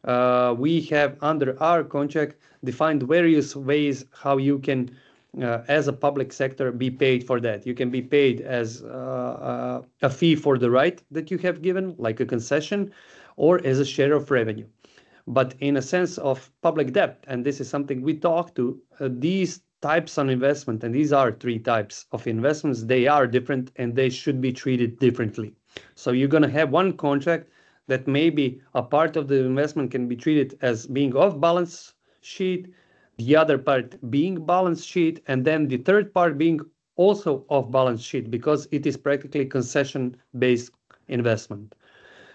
Uh, we have, under our contract, defined various ways how you can, as a public sector, be paid for that. You can be paid as a fee for the right that you have given, like a concession, or as a share of revenue. But in a sense of public debt, and this is something we talk to, uh, these types of investment, and these are three types of investments, they are different and they should be treated differently. So you're going to have one contract that maybe a part of the investment can be treated as being off balance sheet, the other part being balance sheet, and then the third part being also off balance sheet because it is practically concession-based investment.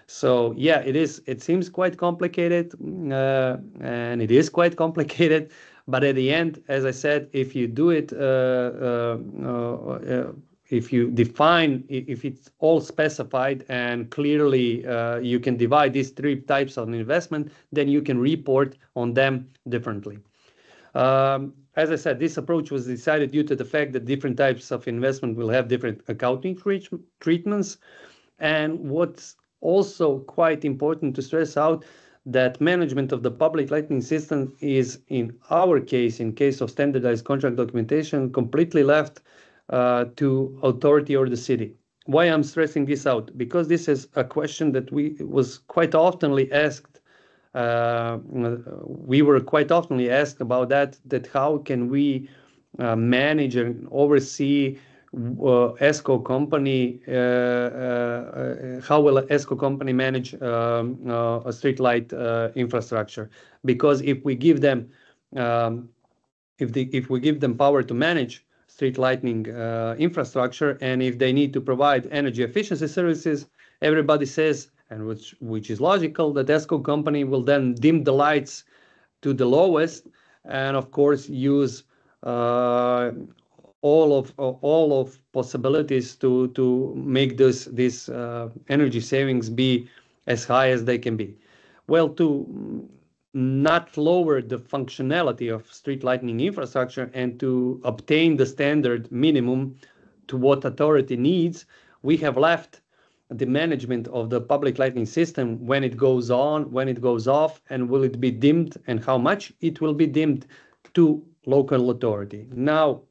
So yeah, it is. it seems quite complicated, mm, uh, and it is quite complicated. But at the end, as I said, if you do it, uh, uh, if you define, if it's all specified and clearly you can divide these three types of investment, then you can report on them differently. Um, as I said, this approach was decided due to the fact that different types of investment will have different accounting treatments. And what's also quite important to stress out that management of the public lighting system is, in our case, in case of standardized contract documentation, completely left to authority or the city. why I'm stressing this out? Because this is a question that we was quite oftenly asked. Uh, we were quite oftenly asked about that. That how can we uh, manage and oversee uh, ESCO company? Uh, uh, how will ESCO company manage um, uh, a streetlight infrastructure? Because if we give them um, if, the, if we give them power to manage street lighting uh, infrastructure, and if they need to provide energy efficiency services, everybody says, and which which is logical, that ESCO company will then dim the lights to the lowest, and of course use uh, all of all of possibilities to to make this this uh, energy savings be as high as they can be. Well, to not lower the functionality of street lighting infrastructure and to obtain the standard minimum to what authority needs, we have left the management of the public lighting system when it goes on, when it goes off, and will it be dimmed and how much it will be dimmed to local authority. Now,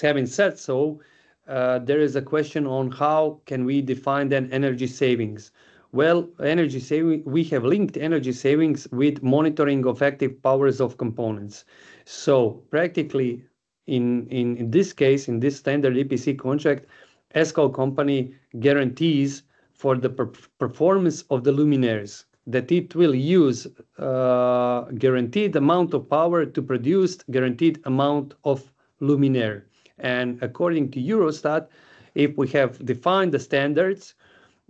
having said so, uh, there is a question on how can we define then energy savings. Well, energy saving, we have linked energy savings with monitoring of active powers of components. So practically in, in, in this case, in this standard EPC contract, ESCO company guarantees for the per performance of the luminaires that it will use uh, guaranteed amount of power to produce guaranteed amount of luminaire. And according to Eurostat, if we have defined the standards,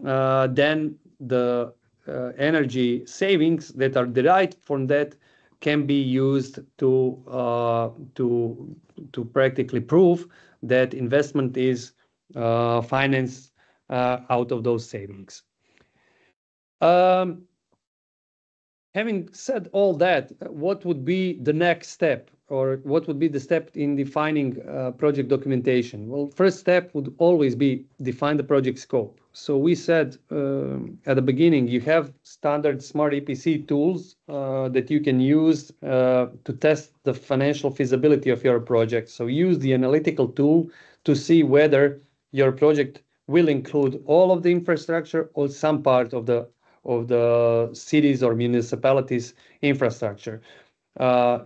uh, then the uh, energy savings that are derived from that can be used to uh, to to practically prove that investment is uh, financed uh, out of those savings. Um, having said all that, what would be the next step? Or what would be the step in defining uh, project documentation? Well, first step would always be define the project scope. So we said uh, at the beginning, you have standard smart EPC tools uh, that you can use uh, to test the financial feasibility of your project. So use the analytical tool to see whether your project will include all of the infrastructure or some part of the of the cities or municipalities infrastructure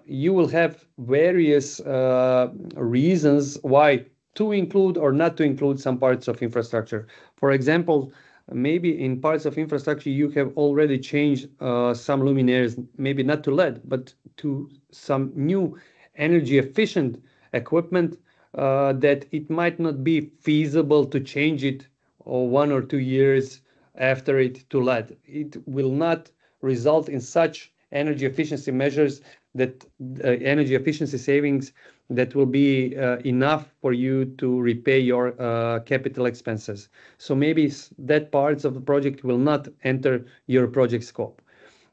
you will have various uh, reasons why to include or not to include some parts of infrastructure. For example, maybe in parts of infrastructure you have already changed uh, some luminaires, maybe not to LED, but to some new energy efficient equipment uh, that it might not be feasible to change it or one or two years after it to LED. It will not result in such energy efficiency measures that uh, energy efficiency savings that will be uh, enough for you to repay your uh, capital expenses. So maybe that parts of the project will not enter your project scope.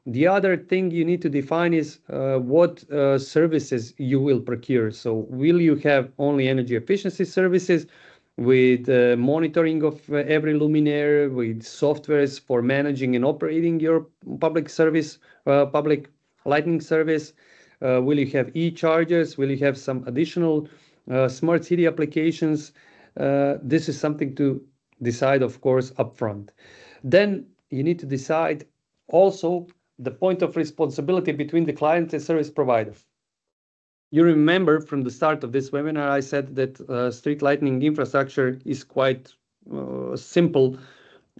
The other thing you need to define is what services you will procure. So will you have only energy efficiency services with monitoring of every luminaire, with softwares for managing and operating your public service, public lighting service, will you have e-chargers? Will you have some additional uh, smart city applications? Uh, this is something to decide, of course, upfront. Then you need to decide also the point of responsibility between the client and service provider. You remember from the start of this webinar, I said that uh, street lighting infrastructure is quite uh, simple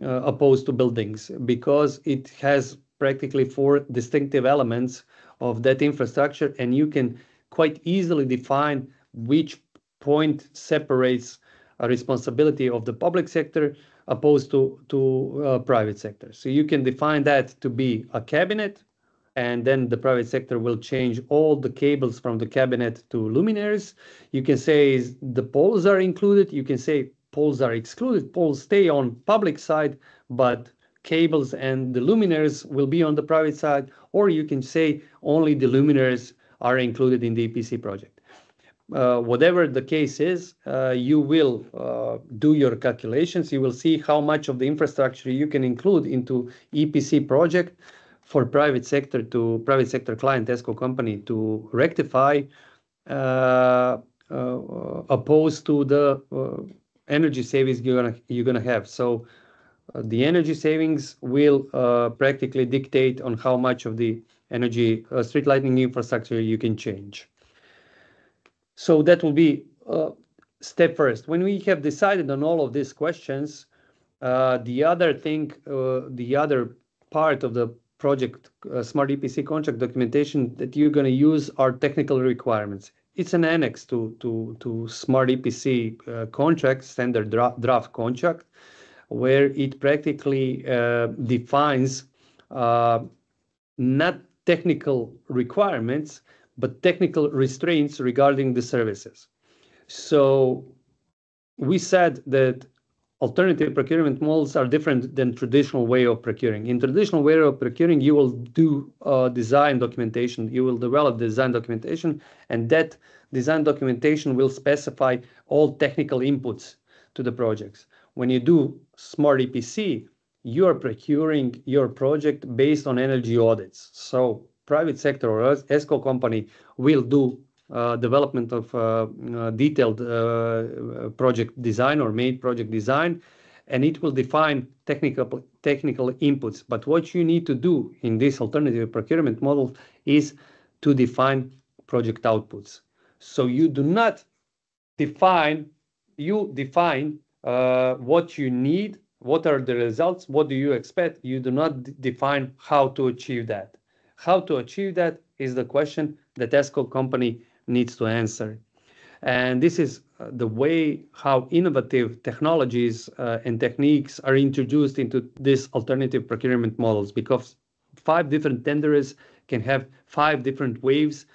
uh, opposed to buildings because it has practically four distinctive elements of that infrastructure, and you can quite easily define which point separates a responsibility of the public sector opposed to to uh, private sector. So you can define that to be a cabinet, and then the private sector will change all the cables from the cabinet to luminaires. You can say the poles are included. You can say poles are excluded. Poles stay on public side, but cables and the luminaires will be on the private side, or you can say only the luminaires are included in the EPC project. Uh, whatever the case is, uh, you will uh, do your calculations. You will see how much of the infrastructure you can include into EPC project for private sector to private sector client ESCO company to rectify uh, uh, opposed to the uh, energy savings you're gonna have. So the energy savings will uh, practically dictate on how much of the energy uh, street lighting infrastructure you can change. So that will be uh, step first. When we have decided on all of these questions, the other thing, the other part of the project, Smart EPC contract documentation that you're gonna use are technical requirements. It's an annex to Smart EPC contract, standard draft contract, where it practically uh, defines uh, not technical requirements, but technical restraints regarding the services. So we said that alternative procurement models are different than traditional way of procuring. In traditional way of procuring, you will do uh, design documentation, you will develop design documentation, and that design documentation will specify all technical inputs to the projects. When you do Smart EPC, you are procuring your project based on energy audits. So private sector or ESCO company will do uh, development of uh, uh, detailed project design or main project design, and it will define technical technical inputs. But what you need to do in this alternative procurement model is to define project outputs. So you do not define... You define Uh, what you need, what are the results, what do you expect? You do not define how to achieve that. How to achieve that is the question that ESCO company needs to answer. And this is uh, the way how innovative technologies uh, and techniques are introduced into this alternative procurement models, because five different tenders can have five different waves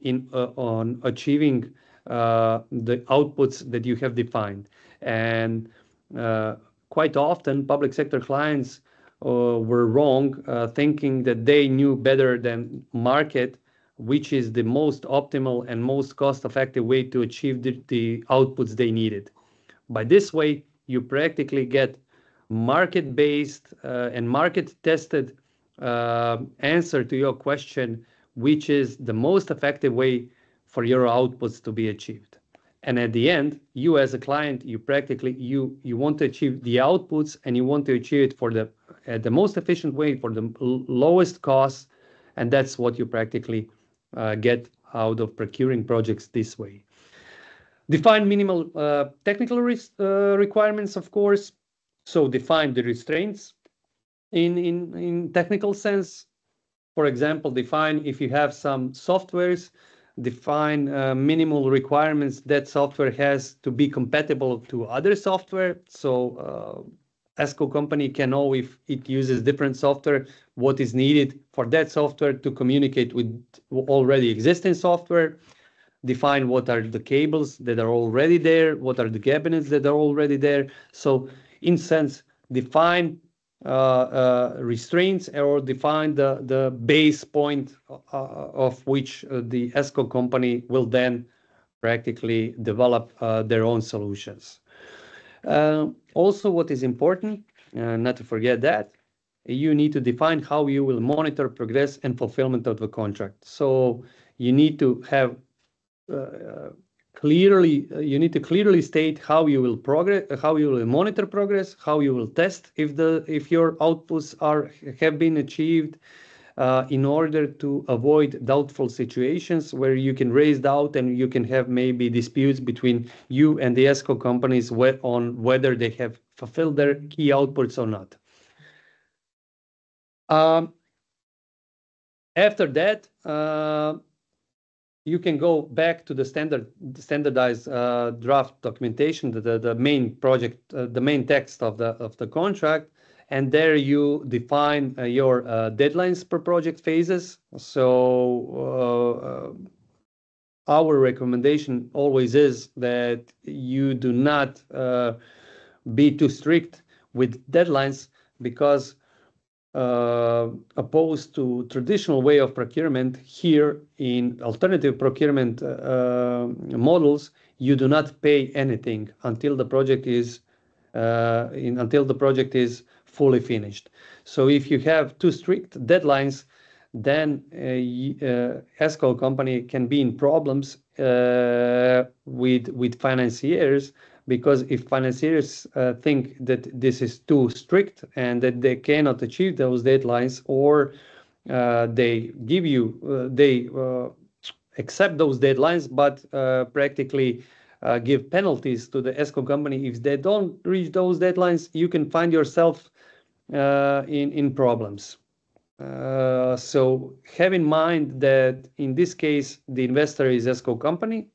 in on achieving the outputs that you have defined. And uh, quite often, public sector clients uh, were wrong uh, thinking that they knew better than market, which is the most optimal and most cost-effective way to achieve the outputs they needed. By this way, you practically get market-based and market-tested answer to your question, which is the most effective way for your outputs to be achieved. And at the end, you as a client, you practically you you want to achieve the outputs, and you want to achieve it for the the most efficient way, for the lowest cost, and that's what you practically uh, get out of procuring projects this way. Define minimal uh, technical uh, requirements, of course. So define the restraints in in technical sense. For example, define if you have some softwares, define uh, minimal requirements that software has to be compatible to other software. So, uh, ESCO company can know if it uses different software, what is needed for that software to communicate with already existing software. Define what are the cables that are already there, what are the cabinets that are already there. So in sense, define Uh, uh, restraints or define the the base point uh, of which the ESCO company will then practically develop their own solutions. Also, what is important, not to forget that, you need to define how you will monitor progress and fulfillment of the contract. So you need to have clearly, uh, you need to clearly state how you will progress uh, how you will monitor progress, how you will test if the if your outputs are have been achieved, uh, in order to avoid doubtful situations where you can raise doubt, and you can have maybe disputes between you and the ESCO companies on whether they have fulfilled their key outputs or not. Um, after that, you can go back to the standard standardized uh, draft documentation, the the, main project, uh, the main text of the contract, and there you define uh, your deadlines per project phases. So, our recommendation always is that you do not be too strict with deadlines, because Uh, opposed to traditional way of procurement, here in alternative procurement uh, models, you do not pay anything until the project is uh in until the project is fully finished. So if you have too strict deadlines, then uh, ESCO company can be in problems with with financiers, because if financiers uh, think that this is too strict and that they cannot achieve those deadlines or uh, they give you uh, they uh, accept those deadlines but uh, practically uh, give penalties to the ESCO company if they don't reach those deadlines you can find yourself in in problems. So have in mind that in this case the investor is ESCO company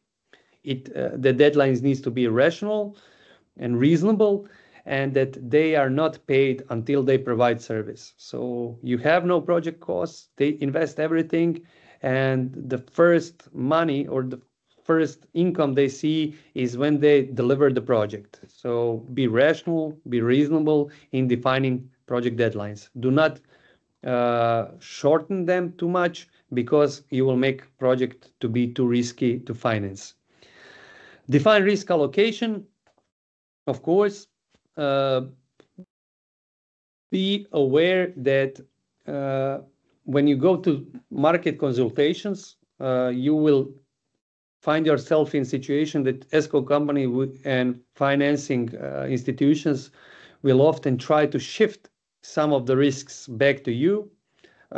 the deadlines needs to be rational and reasonable and that they are not paid until they provide service. So you have no project costs they invest everything and the first money or the first income they see is when they deliver the project. So be rational be reasonable in defining project deadlines. Do not uh, shorten them too much because you will make project to be too risky to finance Define risk allocation, of course. Uh, be aware that uh, when you go to market consultations, uh, you will find yourself in situation that ESCO company and financing uh, institutions will often try to shift some of the risks back to you uh,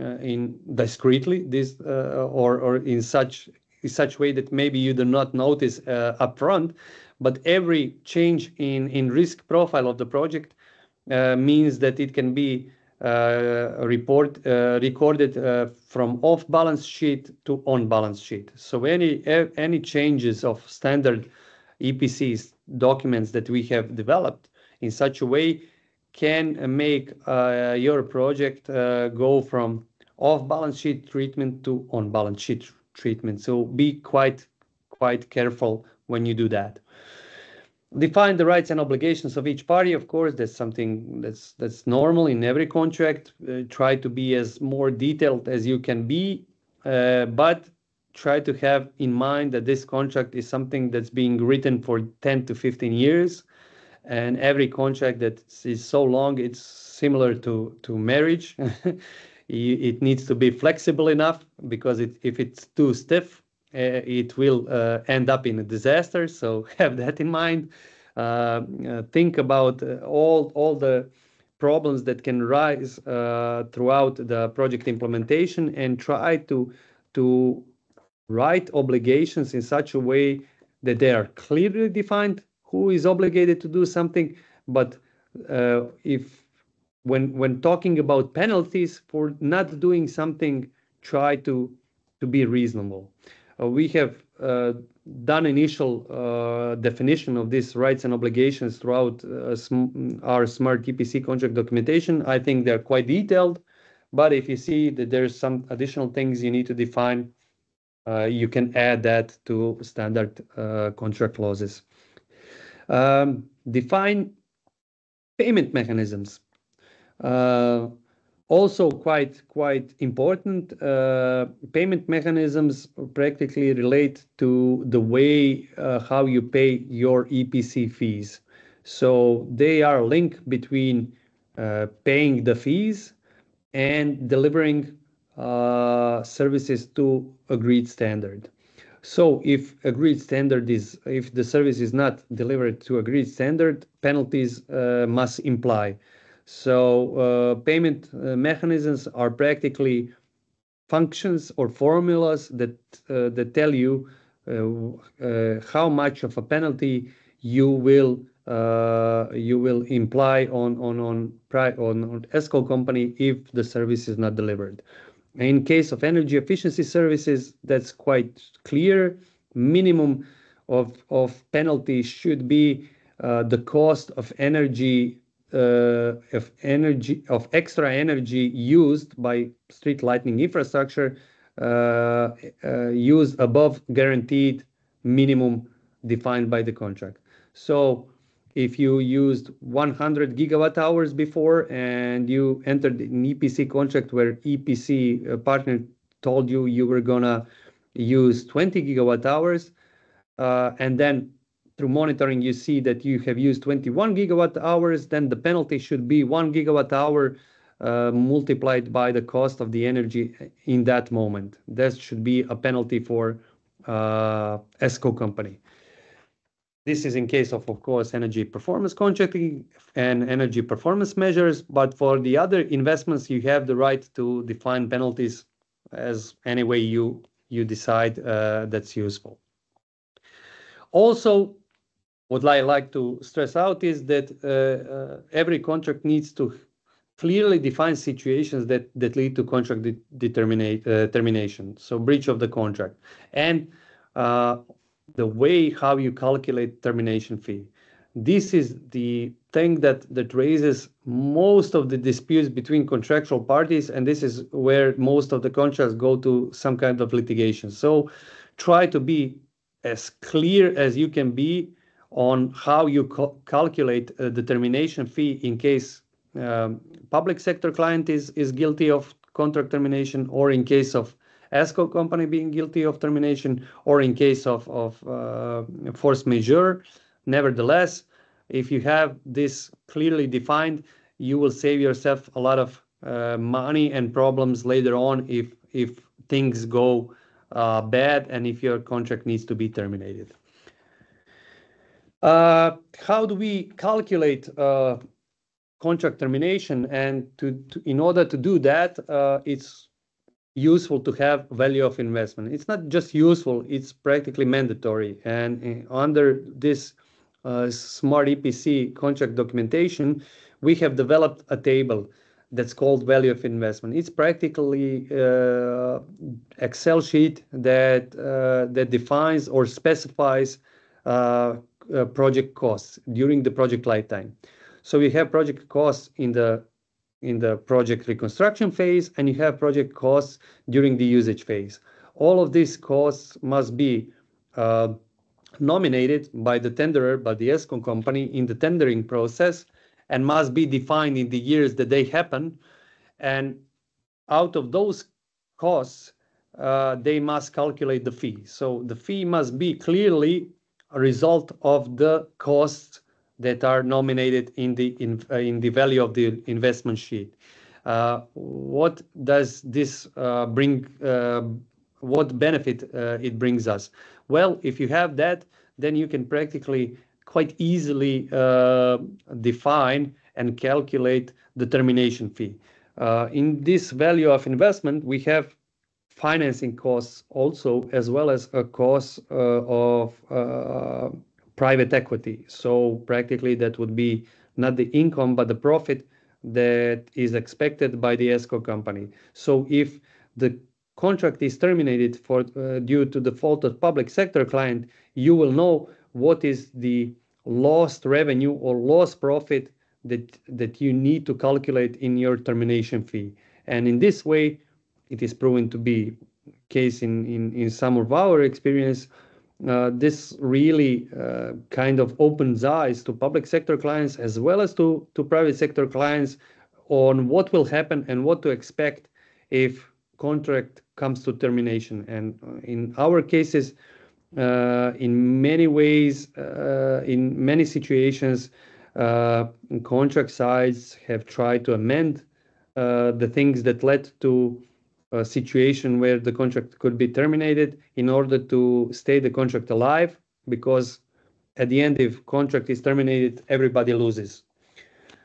uh, in discreetly this or or in such in such way that maybe you do not notice uh, upfront, but every change in, risk profile of the project uh, means that it can be uh, report recorded from off balance sheet to on balance sheet. So any any changes of standard EPCs documents that we have developed in such a way can make your project go from off balance sheet treatment to on balance sheet treatment. So be quite quite careful when you do that. Define the rights and obligations of each party. Of course, that's something that's that's normal in every contract. Uh, try to be as more detailed as you can be, uh, but try to have in mind that this contract is something that's being written for 10 to 15 years and every contract that is so long it's similar to to marriage it needs to be flexible enough because it, if it's too stiff, uh, it will uh, end up in a disaster. So have that in mind. Uh, uh think about uh, all all the problems that can rise uh, throughout the project implementation and try to to write obligations in such a way that they are clearly defined who is obligated to do something but if when when talking about penalties for not doing something, try to to be reasonable. Uh, we have uh, done initial uh, definition of these rights and obligations throughout uh, sm our smart EPC contract documentation. I think they're quite detailed, but if you see that there's some additional things you need to define, uh, you can add that to standard uh, contract clauses. Um, define payment mechanisms. Uh, also quite quite important, uh, payment mechanisms practically relate to the way uh, how you pay your EPC fees. So they are linked between paying the fees and delivering services to agreed standard. So if agreed standard is, if the service is not delivered to agreed standard, penalties must imply. So uh, payment uh, mechanisms are practically functions or formulas that uh, that tell you how much of a penalty you will you will imply on on on on, ESCO company if the service is not delivered. In case of energy efficiency services, that's quite clear. Minimum of of penalty should be the cost of energy of energy of extra energy used by street lighting infrastructure uh, uh, used above guaranteed minimum defined by the contract. So if you used 100 gigawatt hours before and you entered an EPC contract where EPC partner told you you were gonna use 20 gigawatt hours, uh, and then through monitoring, you see that you have used 21 gigawatt hours, then the penalty should be 1 gigawatt hour uh, multiplied by the cost of the energy in that moment. That should be a penalty for uh, ESCO company. This is in case of, of course, energy performance contracting and energy performance measures. But for the other investments, you have the right to define penalties as any way you decide that's useful. Also, what I like to stress out is that uh, uh, every contract needs to clearly define situations that that lead to contract uh, termination, so breach of the contract, and the way how you calculate termination fee. This is the thing that raises most of the disputes between contractual parties, and this is where most of the contracts go to some kind of litigation. So try to be as clear as you can be on how you calculate the termination fee in case um, public sector client is guilty of contract termination, or in case of ESCO company being guilty of termination, or in case of uh, force majeure. Nevertheless, if you have this clearly defined, you will save yourself a lot of uh, money and problems later on if if things go uh, bad and if your contract needs to be terminated. Uh, how do we calculate uh, contract termination? And in order to do that, uh, it's useful to have value of investment. It's not just useful, it's practically mandatory. And under this Smart EPC contract documentation, we have developed a table that's called value of investment. It's practically Excel sheet that that defines or specifies Uh, project costs during the project lifetime. So we have project costs in the in the project reconstruction phase, and you have project costs during the usage phase. All of these costs must be uh, nominated by the tenderer, by the ESCO company in the tendering process, and must be defined in the years that they happen. And out of those costs, uh, they must calculate the fee. So the fee must be clearly a result of the costs that are nominated in the in uh, the value of the investment sheet. Uh, what does this uh, bring? What benefit it brings us? Well, if you have that, then you can practically quite easily define and calculate the termination fee. In this value of investment, we have financing costs also, as well as a cost uh, of uh, private equity. So practically, that would be not the income, but the profit that is expected by the ESCO company. So if the contract is terminated for uh, due to the fault of public sector client, you will know what is the lost revenue or lost profit that you need to calculate in your termination fee. And in this way, it is proven to be case in in, in some of our experience. Uh, this really uh, kind of opens eyes to public sector clients as well as to private sector clients on what will happen and what to expect if contract comes to termination. And in our cases, uh, in many ways, in many situations, contract sides have tried to amend the things that led to a situation where the contract could be terminated in order to stay the contract alive, because at the end, if contract is terminated, everybody loses.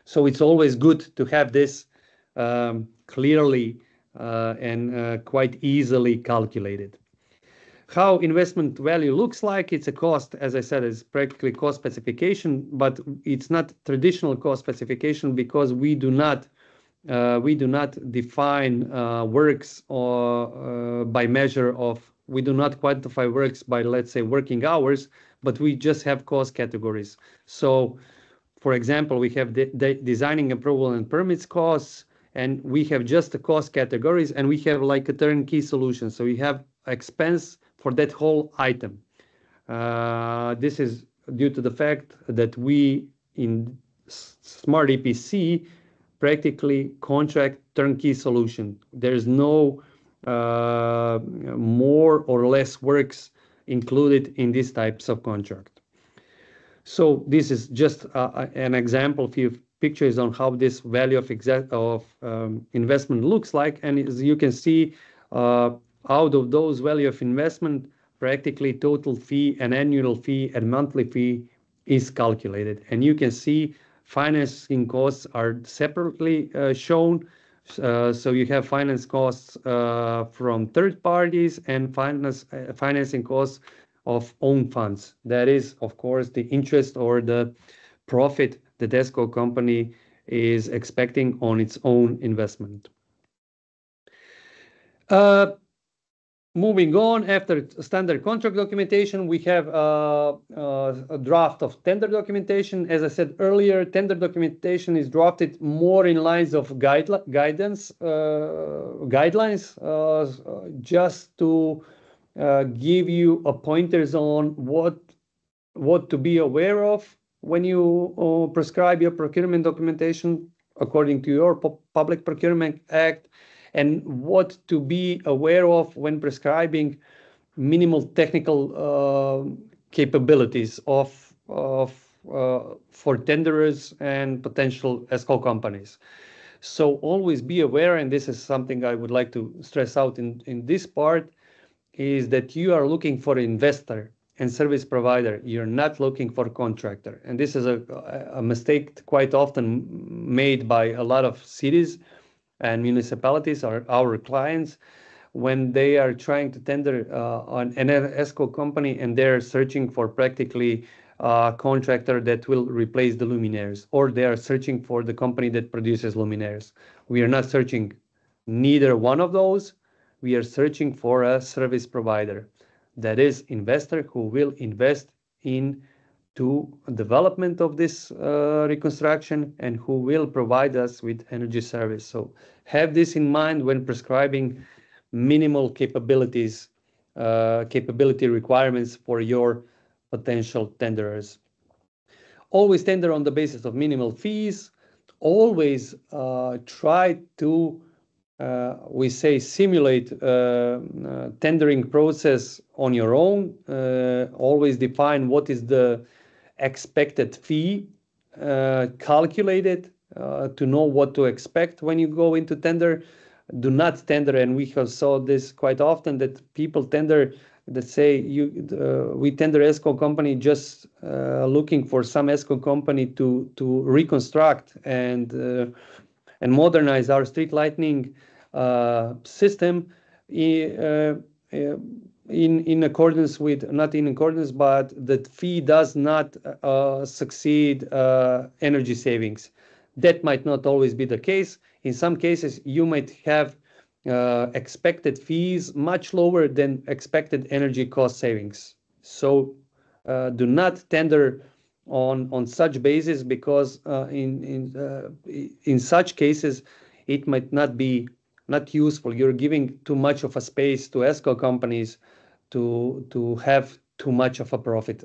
So it's always good to have this um, clearly uh, and uh, quite easily calculated. How investment value looks like, it's a cost, as I said, it's practically cost specification, but it's not traditional cost specification because we do not Uh, define uh, works or uh, by measure of, we do not quantify works by, let's say, working hours, but we just have cost categories. So for example, we have the designing approval and permits costs, and we have just the cost categories, and we have like a turnkey solution. So we have expense for that whole item. This is due to the fact that we in Smart EPC practically contract turnkey solution. There's no uh, more or less works included in these types of contract. So this is just uh, uh, an example, few pictures on how this value of exact of um investment looks like. And as you can see, out of those value of investment, practically total fee and annual fee and monthly fee is calculated. And you can see financing costs are separately uh, shown. Uh, so you have finance costs uh, from third parties and financing costs of own funds. That is, of course, the interest or the profit the ESCO company is expecting on its own investment. Uh, moving on, after standard contract documentation, we have uh, uh, a draft of tender documentation. As I said earlier, tender documentation is drafted more in lines of guidance, guidelines, just to give you a pointers on what what to be aware of when you uh, prescribe your procurement documentation according to your Public Procurement Act and what to be aware of when prescribing minimal technical uh, capabilities of, of uh, for tenderers and potential ESCO companies. So always be aware, and this is something I would like to stress out in, in this part, is that you are looking for investor and service provider. You're not looking for contractor. And this is a, a mistake quite often made by a lot of cities and municipalities, are our clients, when they are trying to tender uh, on an ESCO company and they're searching for practically a contractor that will replace the luminaires, or they are searching for the company that produces luminaires. We are not searching neither one of those. We are searching for a service provider that is investor who will invest in to development of this uh, reconstruction and who will provide us with energy service. So have this in mind when prescribing minimal capabilities, uh, capability requirements for your potential tenderers. Always tender on the basis of minimal fees. Always uh, try to uh, we say simulate uh, uh, tendering process on your own. always define what is the expected fee calculated to know what to expect when you go into tender. Do not tender, and we have saw this quite often that people tender that say you uh, we tender ESCO company just uh, looking for some ESCO company to to reconstruct and uh, and modernize our street lighting uh, system in, uh, uh, in accordance with not in accordance, but the fee does not succeed energy savings. That might not always be the case. In some cases, you might have uh, expected fees much lower than expected energy cost savings. So uh, do not tender on on such basis because uh, in in uh, in such cases it might not be not useful. You're giving too much of a space to ESCO companies to to have too much of a profit.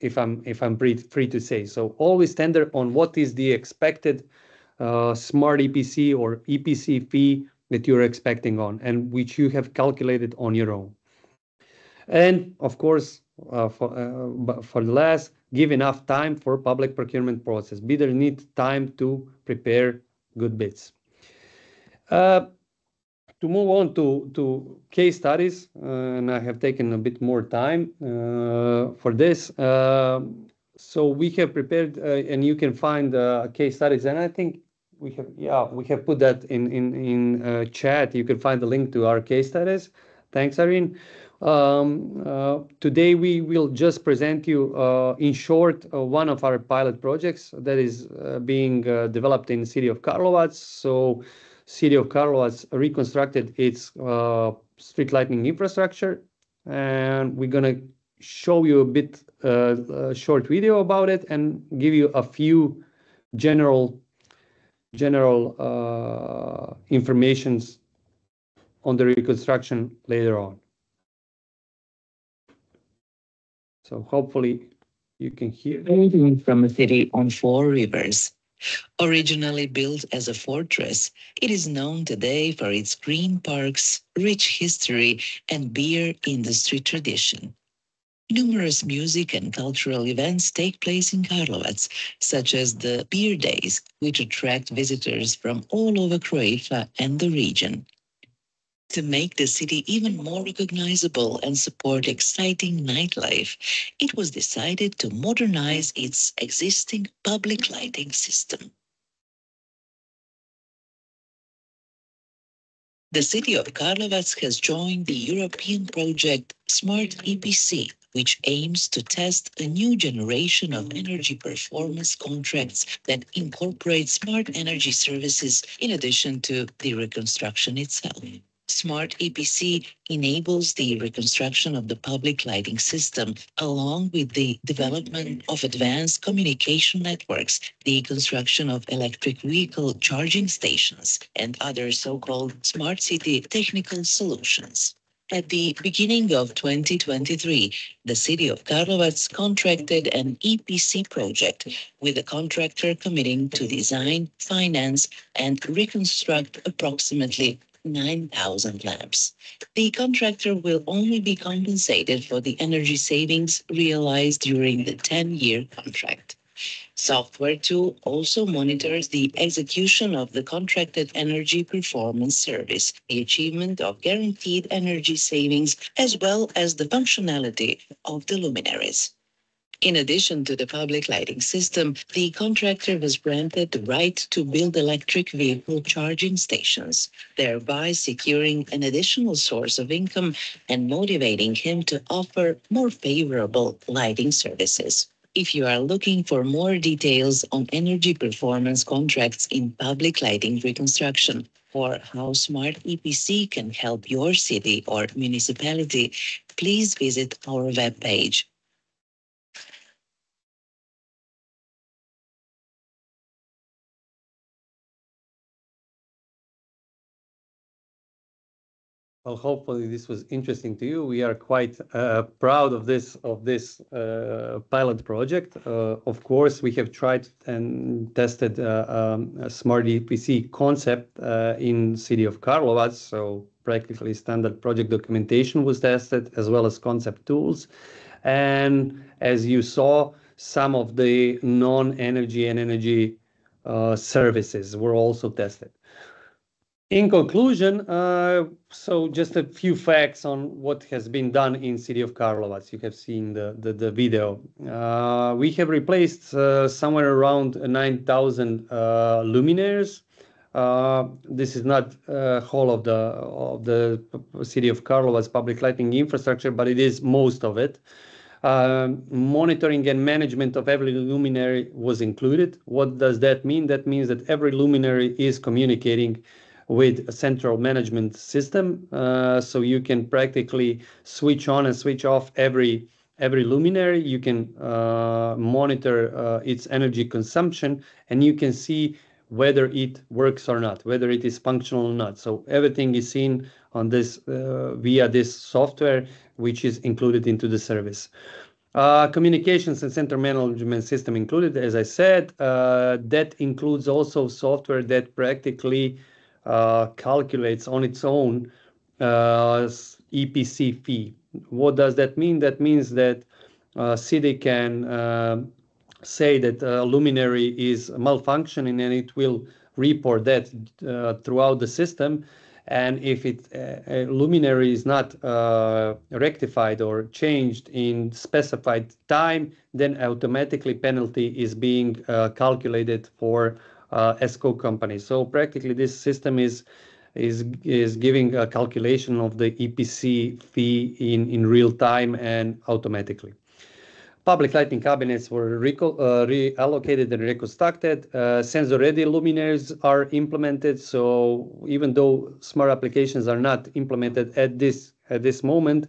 If I'm if I'm free, free to say so, always tender on what is the expected uh, smart EPC or EPC fee that you're expecting on and which you have calculated on your own. And of course, uh, for, uh, for the last, give enough time for public procurement process. Bidder need time to prepare good bids. Uh, to move on to, to case studies, uh, and I have taken a bit more time uh, for this. so we have prepared, and you can find case studies, and I think we have, yeah, we have put that in in in chat. You can find the link to our case studies. Thanks, Irene. Um, uh, today we will just present you uh, in short uh, one of our pilot projects that is being developed in the city of Karlovac. So city of Karlovac reconstructed its uh, street lighting infrastructure, and we're gonna show you a bit uh, a short video about it and give you a few general general uh, informations on the reconstruction later on. So hopefully you can hear. Anything from a city on four rivers, Originally built as a fortress, it is known today for its green parks, rich history, and beer industry tradition. Numerous music and cultural events take place in Karlovac, such as the Beer Days, which attract visitors from all over Croatia and the region. To make the city even more recognizable and support exciting nightlife, it was decided to modernize its existing public lighting system. The city of Karlovac has joined the European project Smart EPC, which aims to test a new generation of energy performance contracts that incorporate smart energy services in addition to the reconstruction itself. Smart EPC enables the reconstruction of the public lighting system along with the development of advanced communication networks, the construction of electric vehicle charging stations, and other so-called smart city technical solutions. At the beginning of 2023, the city of Karlovac contracted an EPC project with the contractor committing to design, finance, and reconstruct approximately 9,000 lamps. The contractor will only be compensated for the energy savings realized during the 10-year contract. Software tool also monitors the execution of the contracted energy performance service, the achievement of guaranteed energy savings, as well as the functionality of the luminaries. In addition to the public lighting system, the contractor was granted the right to build electric vehicle charging stations, thereby securing an additional source of income and motivating him to offer more favorable lighting services. If you are looking for more details on energy performance contracts in public lighting reconstruction or how Smart EPC can help your city or municipality, please visit our webpage Well, hopefully this was interesting to you. We are quite uh, proud of this of this uh, pilot project. Uh, of course, we have tried and tested uh, um, a smart EPC concept uh, in city of Karlovac. So practically standard project documentation was tested as well as concept tools. And as you saw, some of the non-energy and energy uh, services were also tested. In conclusion, uh, so just a few facts on what has been done in city of Karlovac. You have seen the the, the video. Uh, we have replaced uh, somewhere around 9,000 uh, luminaires. Uh, this is not uh, whole of the of the city of Karlovac public lighting infrastructure, but it is most of it. Um, monitoring and management of every luminary was included. What does that mean? That means that every luminary is communicating with a central management system. Uh, so you can practically switch on and switch off every every luminary. You can uh, monitor uh, its energy consumption, and you can see whether it works or not, whether it is functional or not. So everything is seen on this uh, via this software, which is included into the service. Uh, communications and center management system included, as I said, uh, that includes also software that practically calculates on its own uh, EPC fee. What does that mean? That means that uh, city can say that a luminary is malfunctioning and it will report that uh, throughout the system. And if it uh, luminary is not uh, rectified or changed in specified time, then automatically penalty is being calculated for uh, ESCO companies. So practically this system is is is giving a calculation of the EPC fee in in real time and automatically. Public lighting cabinets were uh, reallocated and reconstructed. Uh, sensor-ready luminaires are implemented. So even though smart applications are not implemented at this at this moment,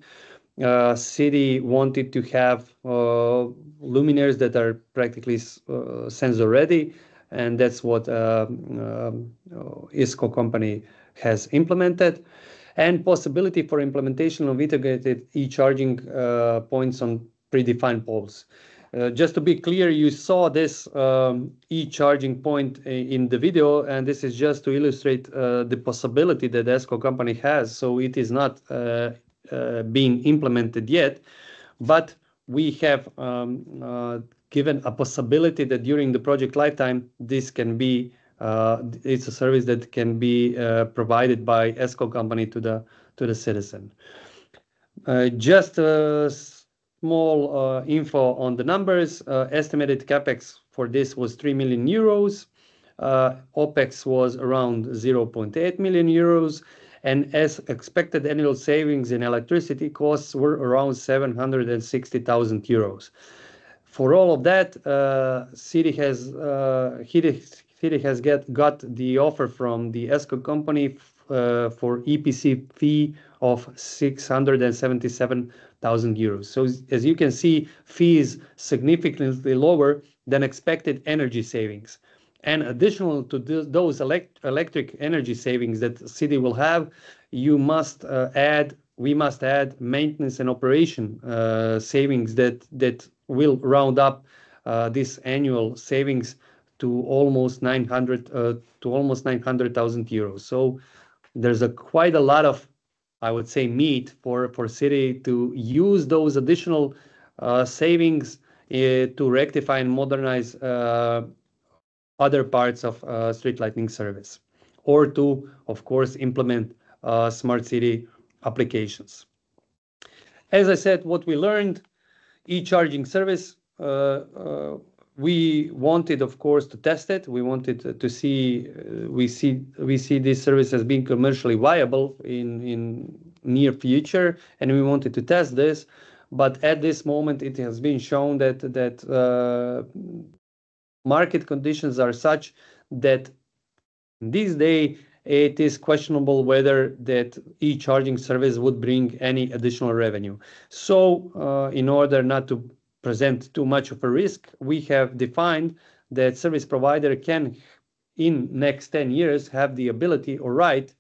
uh, city wanted to have uh, luminaires that are practically uh, sensor ready and that's what uh, um, ESCO company has implemented. And possibility for implementation of integrated e-charging uh, points on predefined poles. Uh, just to be clear, you saw this um, e-charging point in the video, and this is just to illustrate uh, the possibility that ESCO company has. So it is not uh, uh being implemented yet, but we have um, given a possibility that during the project lifetime, this can be uh, it's a service that can be uh, provided by ESCO company to the to the citizen. Uh, just a small info on the numbers. Estimated CapEx for this was 3 million euros. OpEx was around 0.8 million euros. And as expected, annual savings in electricity costs were around 760,000 euros. For all of that, uh, city has uh, City has get got the offer from the ESCO company uh, for EPC fee of 677,000 euros. So as you can see, fee is significantly lower than expected energy savings. And additional to those electric energy savings that city will have, we must add maintenance and operation uh, savings that will round up uh, this annual savings to almost 900,000 uh, euros. So there's a quite a lot of, I would say, meat for city to use those additional savings to rectify and modernize other parts of street lighting service or to, of course, implement smart city applications. As I said, what we learned, e-charging service, uh, uh, we wanted, of course, to test it. We wanted to see uh, we see we see this service as being commercially viable in in near future, and we wanted to test this. But at this moment, it has been shown that that market conditions are such that this day it is questionable whether that e-charging service would bring any additional revenue. So, uh, in order not to present too much of a risk, we have defined that service provider can, in next 10 years, have the ability or right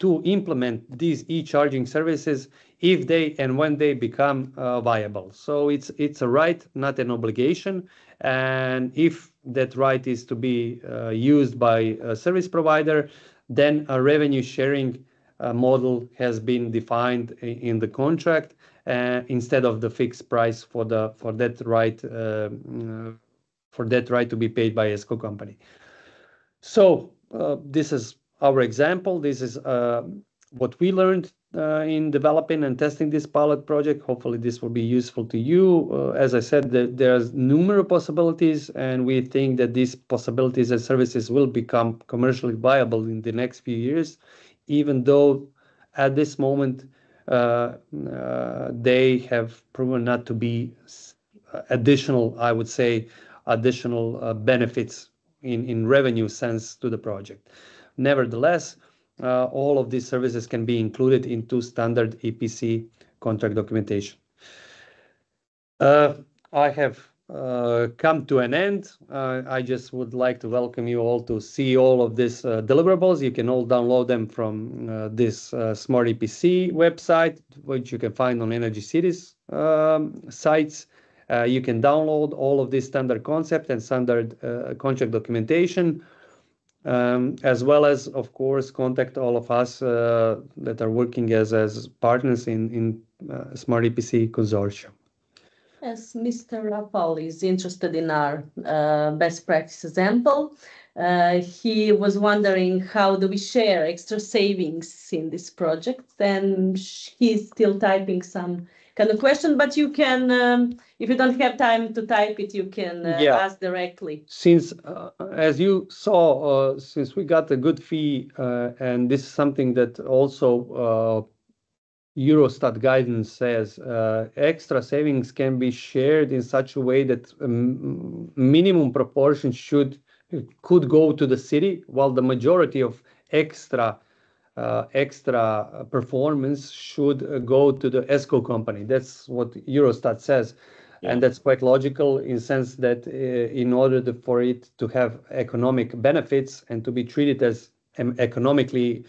to implement these e-charging services if they and when they become uh, viable. So it's it's a right, not an obligation. And if that right is to be uh, used by a service provider, then a revenue sharing uh, model has been defined in the contract uh, instead of the fixed price for the for that right uh, mm, uh for that right to be paid by ESCO company. So this is our example. This is what we learned Uh, in developing and testing this pilot project. Hopefully, this will be useful to you. Uh, as I said, there's numerous possibilities, and we think that these possibilities and services will become commercially viable in the next few years, even though at this moment, uh, they have proven not to be additional, I would say, additional benefits in revenue sense to the project. Nevertheless, Uh, all of these services can be included into standard EPC contract documentation. Uh, I have uh, come to an end. I just would like to welcome you all to see all of these deliverables. You can all download them from this Smart EPC website, which you can find on Energy Cities um, sites. You can download all of this standard concept and standard contract documentation, Um, as well as, of course, contact all of us uh, that are working as as partners in uh, Smart EPC Consortium. Yes, Mr. Rafał is interested in our uh, best practice example. He was wondering how do we share extra savings in this project. And he's still typing some kind of question, but you can, um, if you don't have time to type it, you can uh, ask directly. Since, uh, as you saw, uh, since we got a good fee, and this is something that also Eurostat guidance says, extra savings can be shared in such a way that um, minimum proportion should could go to the city, while the majority of extra Uh, performance should go to the ESCO company. That's what Eurostat says. And that's quite logical in sense that uh, in order for it to have economic benefits and to be treated as an economically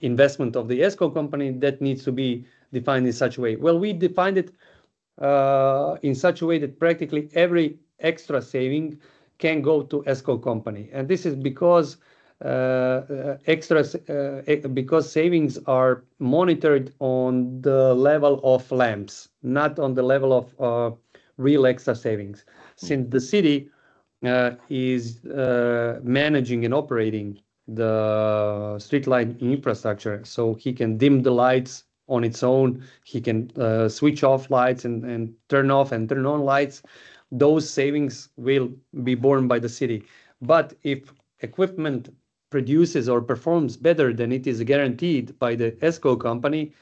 investment of the ESCO company, that needs to be defined in such a way. Well, we defined it uh, in such a way that practically every extra saving can go to ESCO company. And this is because savings are monitored on the level of lamps, not on the level of real extra savings. Since the city uh, is uh, managing and operating the street light infrastructure. So he can dim the lights on its own. He can uh, switch off lights and, and turn off and turn on lights. Those savings will be borne by the city. But if equipment produces or performs better than it is guaranteed by the ESCO company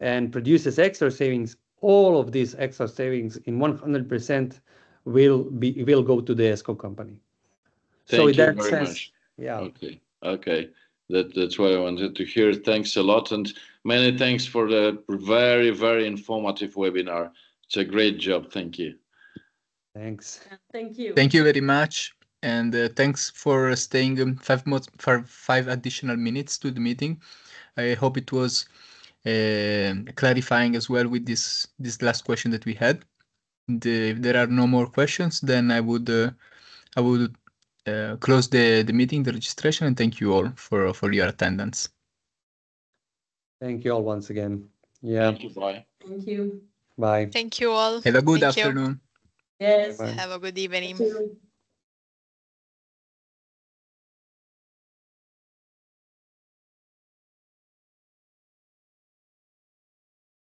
and produces extra savings, all of these extra savings in 100% will be will go to the ESCO company. Thank so you in that very sense, much. yeah. Okay. Okay. That that's what I wanted to hear. Thanks a lot, and many thanks for the very very informative webinar. It's a great job. Thank you. Thanks. Thank you. Thank you very much, and uh, thanks for staying um, five more for five additional minutes to the meeting. I hope it was uh, clarifying as well with this this last question that we had. And, uh, if there are no more questions, then I would uh, I would uh, close the the meeting, the registration, and thank you all for for your attendance. Thank you all once again. Yeah. Thank you. Bye. Thank you. Bye. Thank you all. Have a good Thank you. afternoon. Yes. Bye. Have a good evening. Thank you.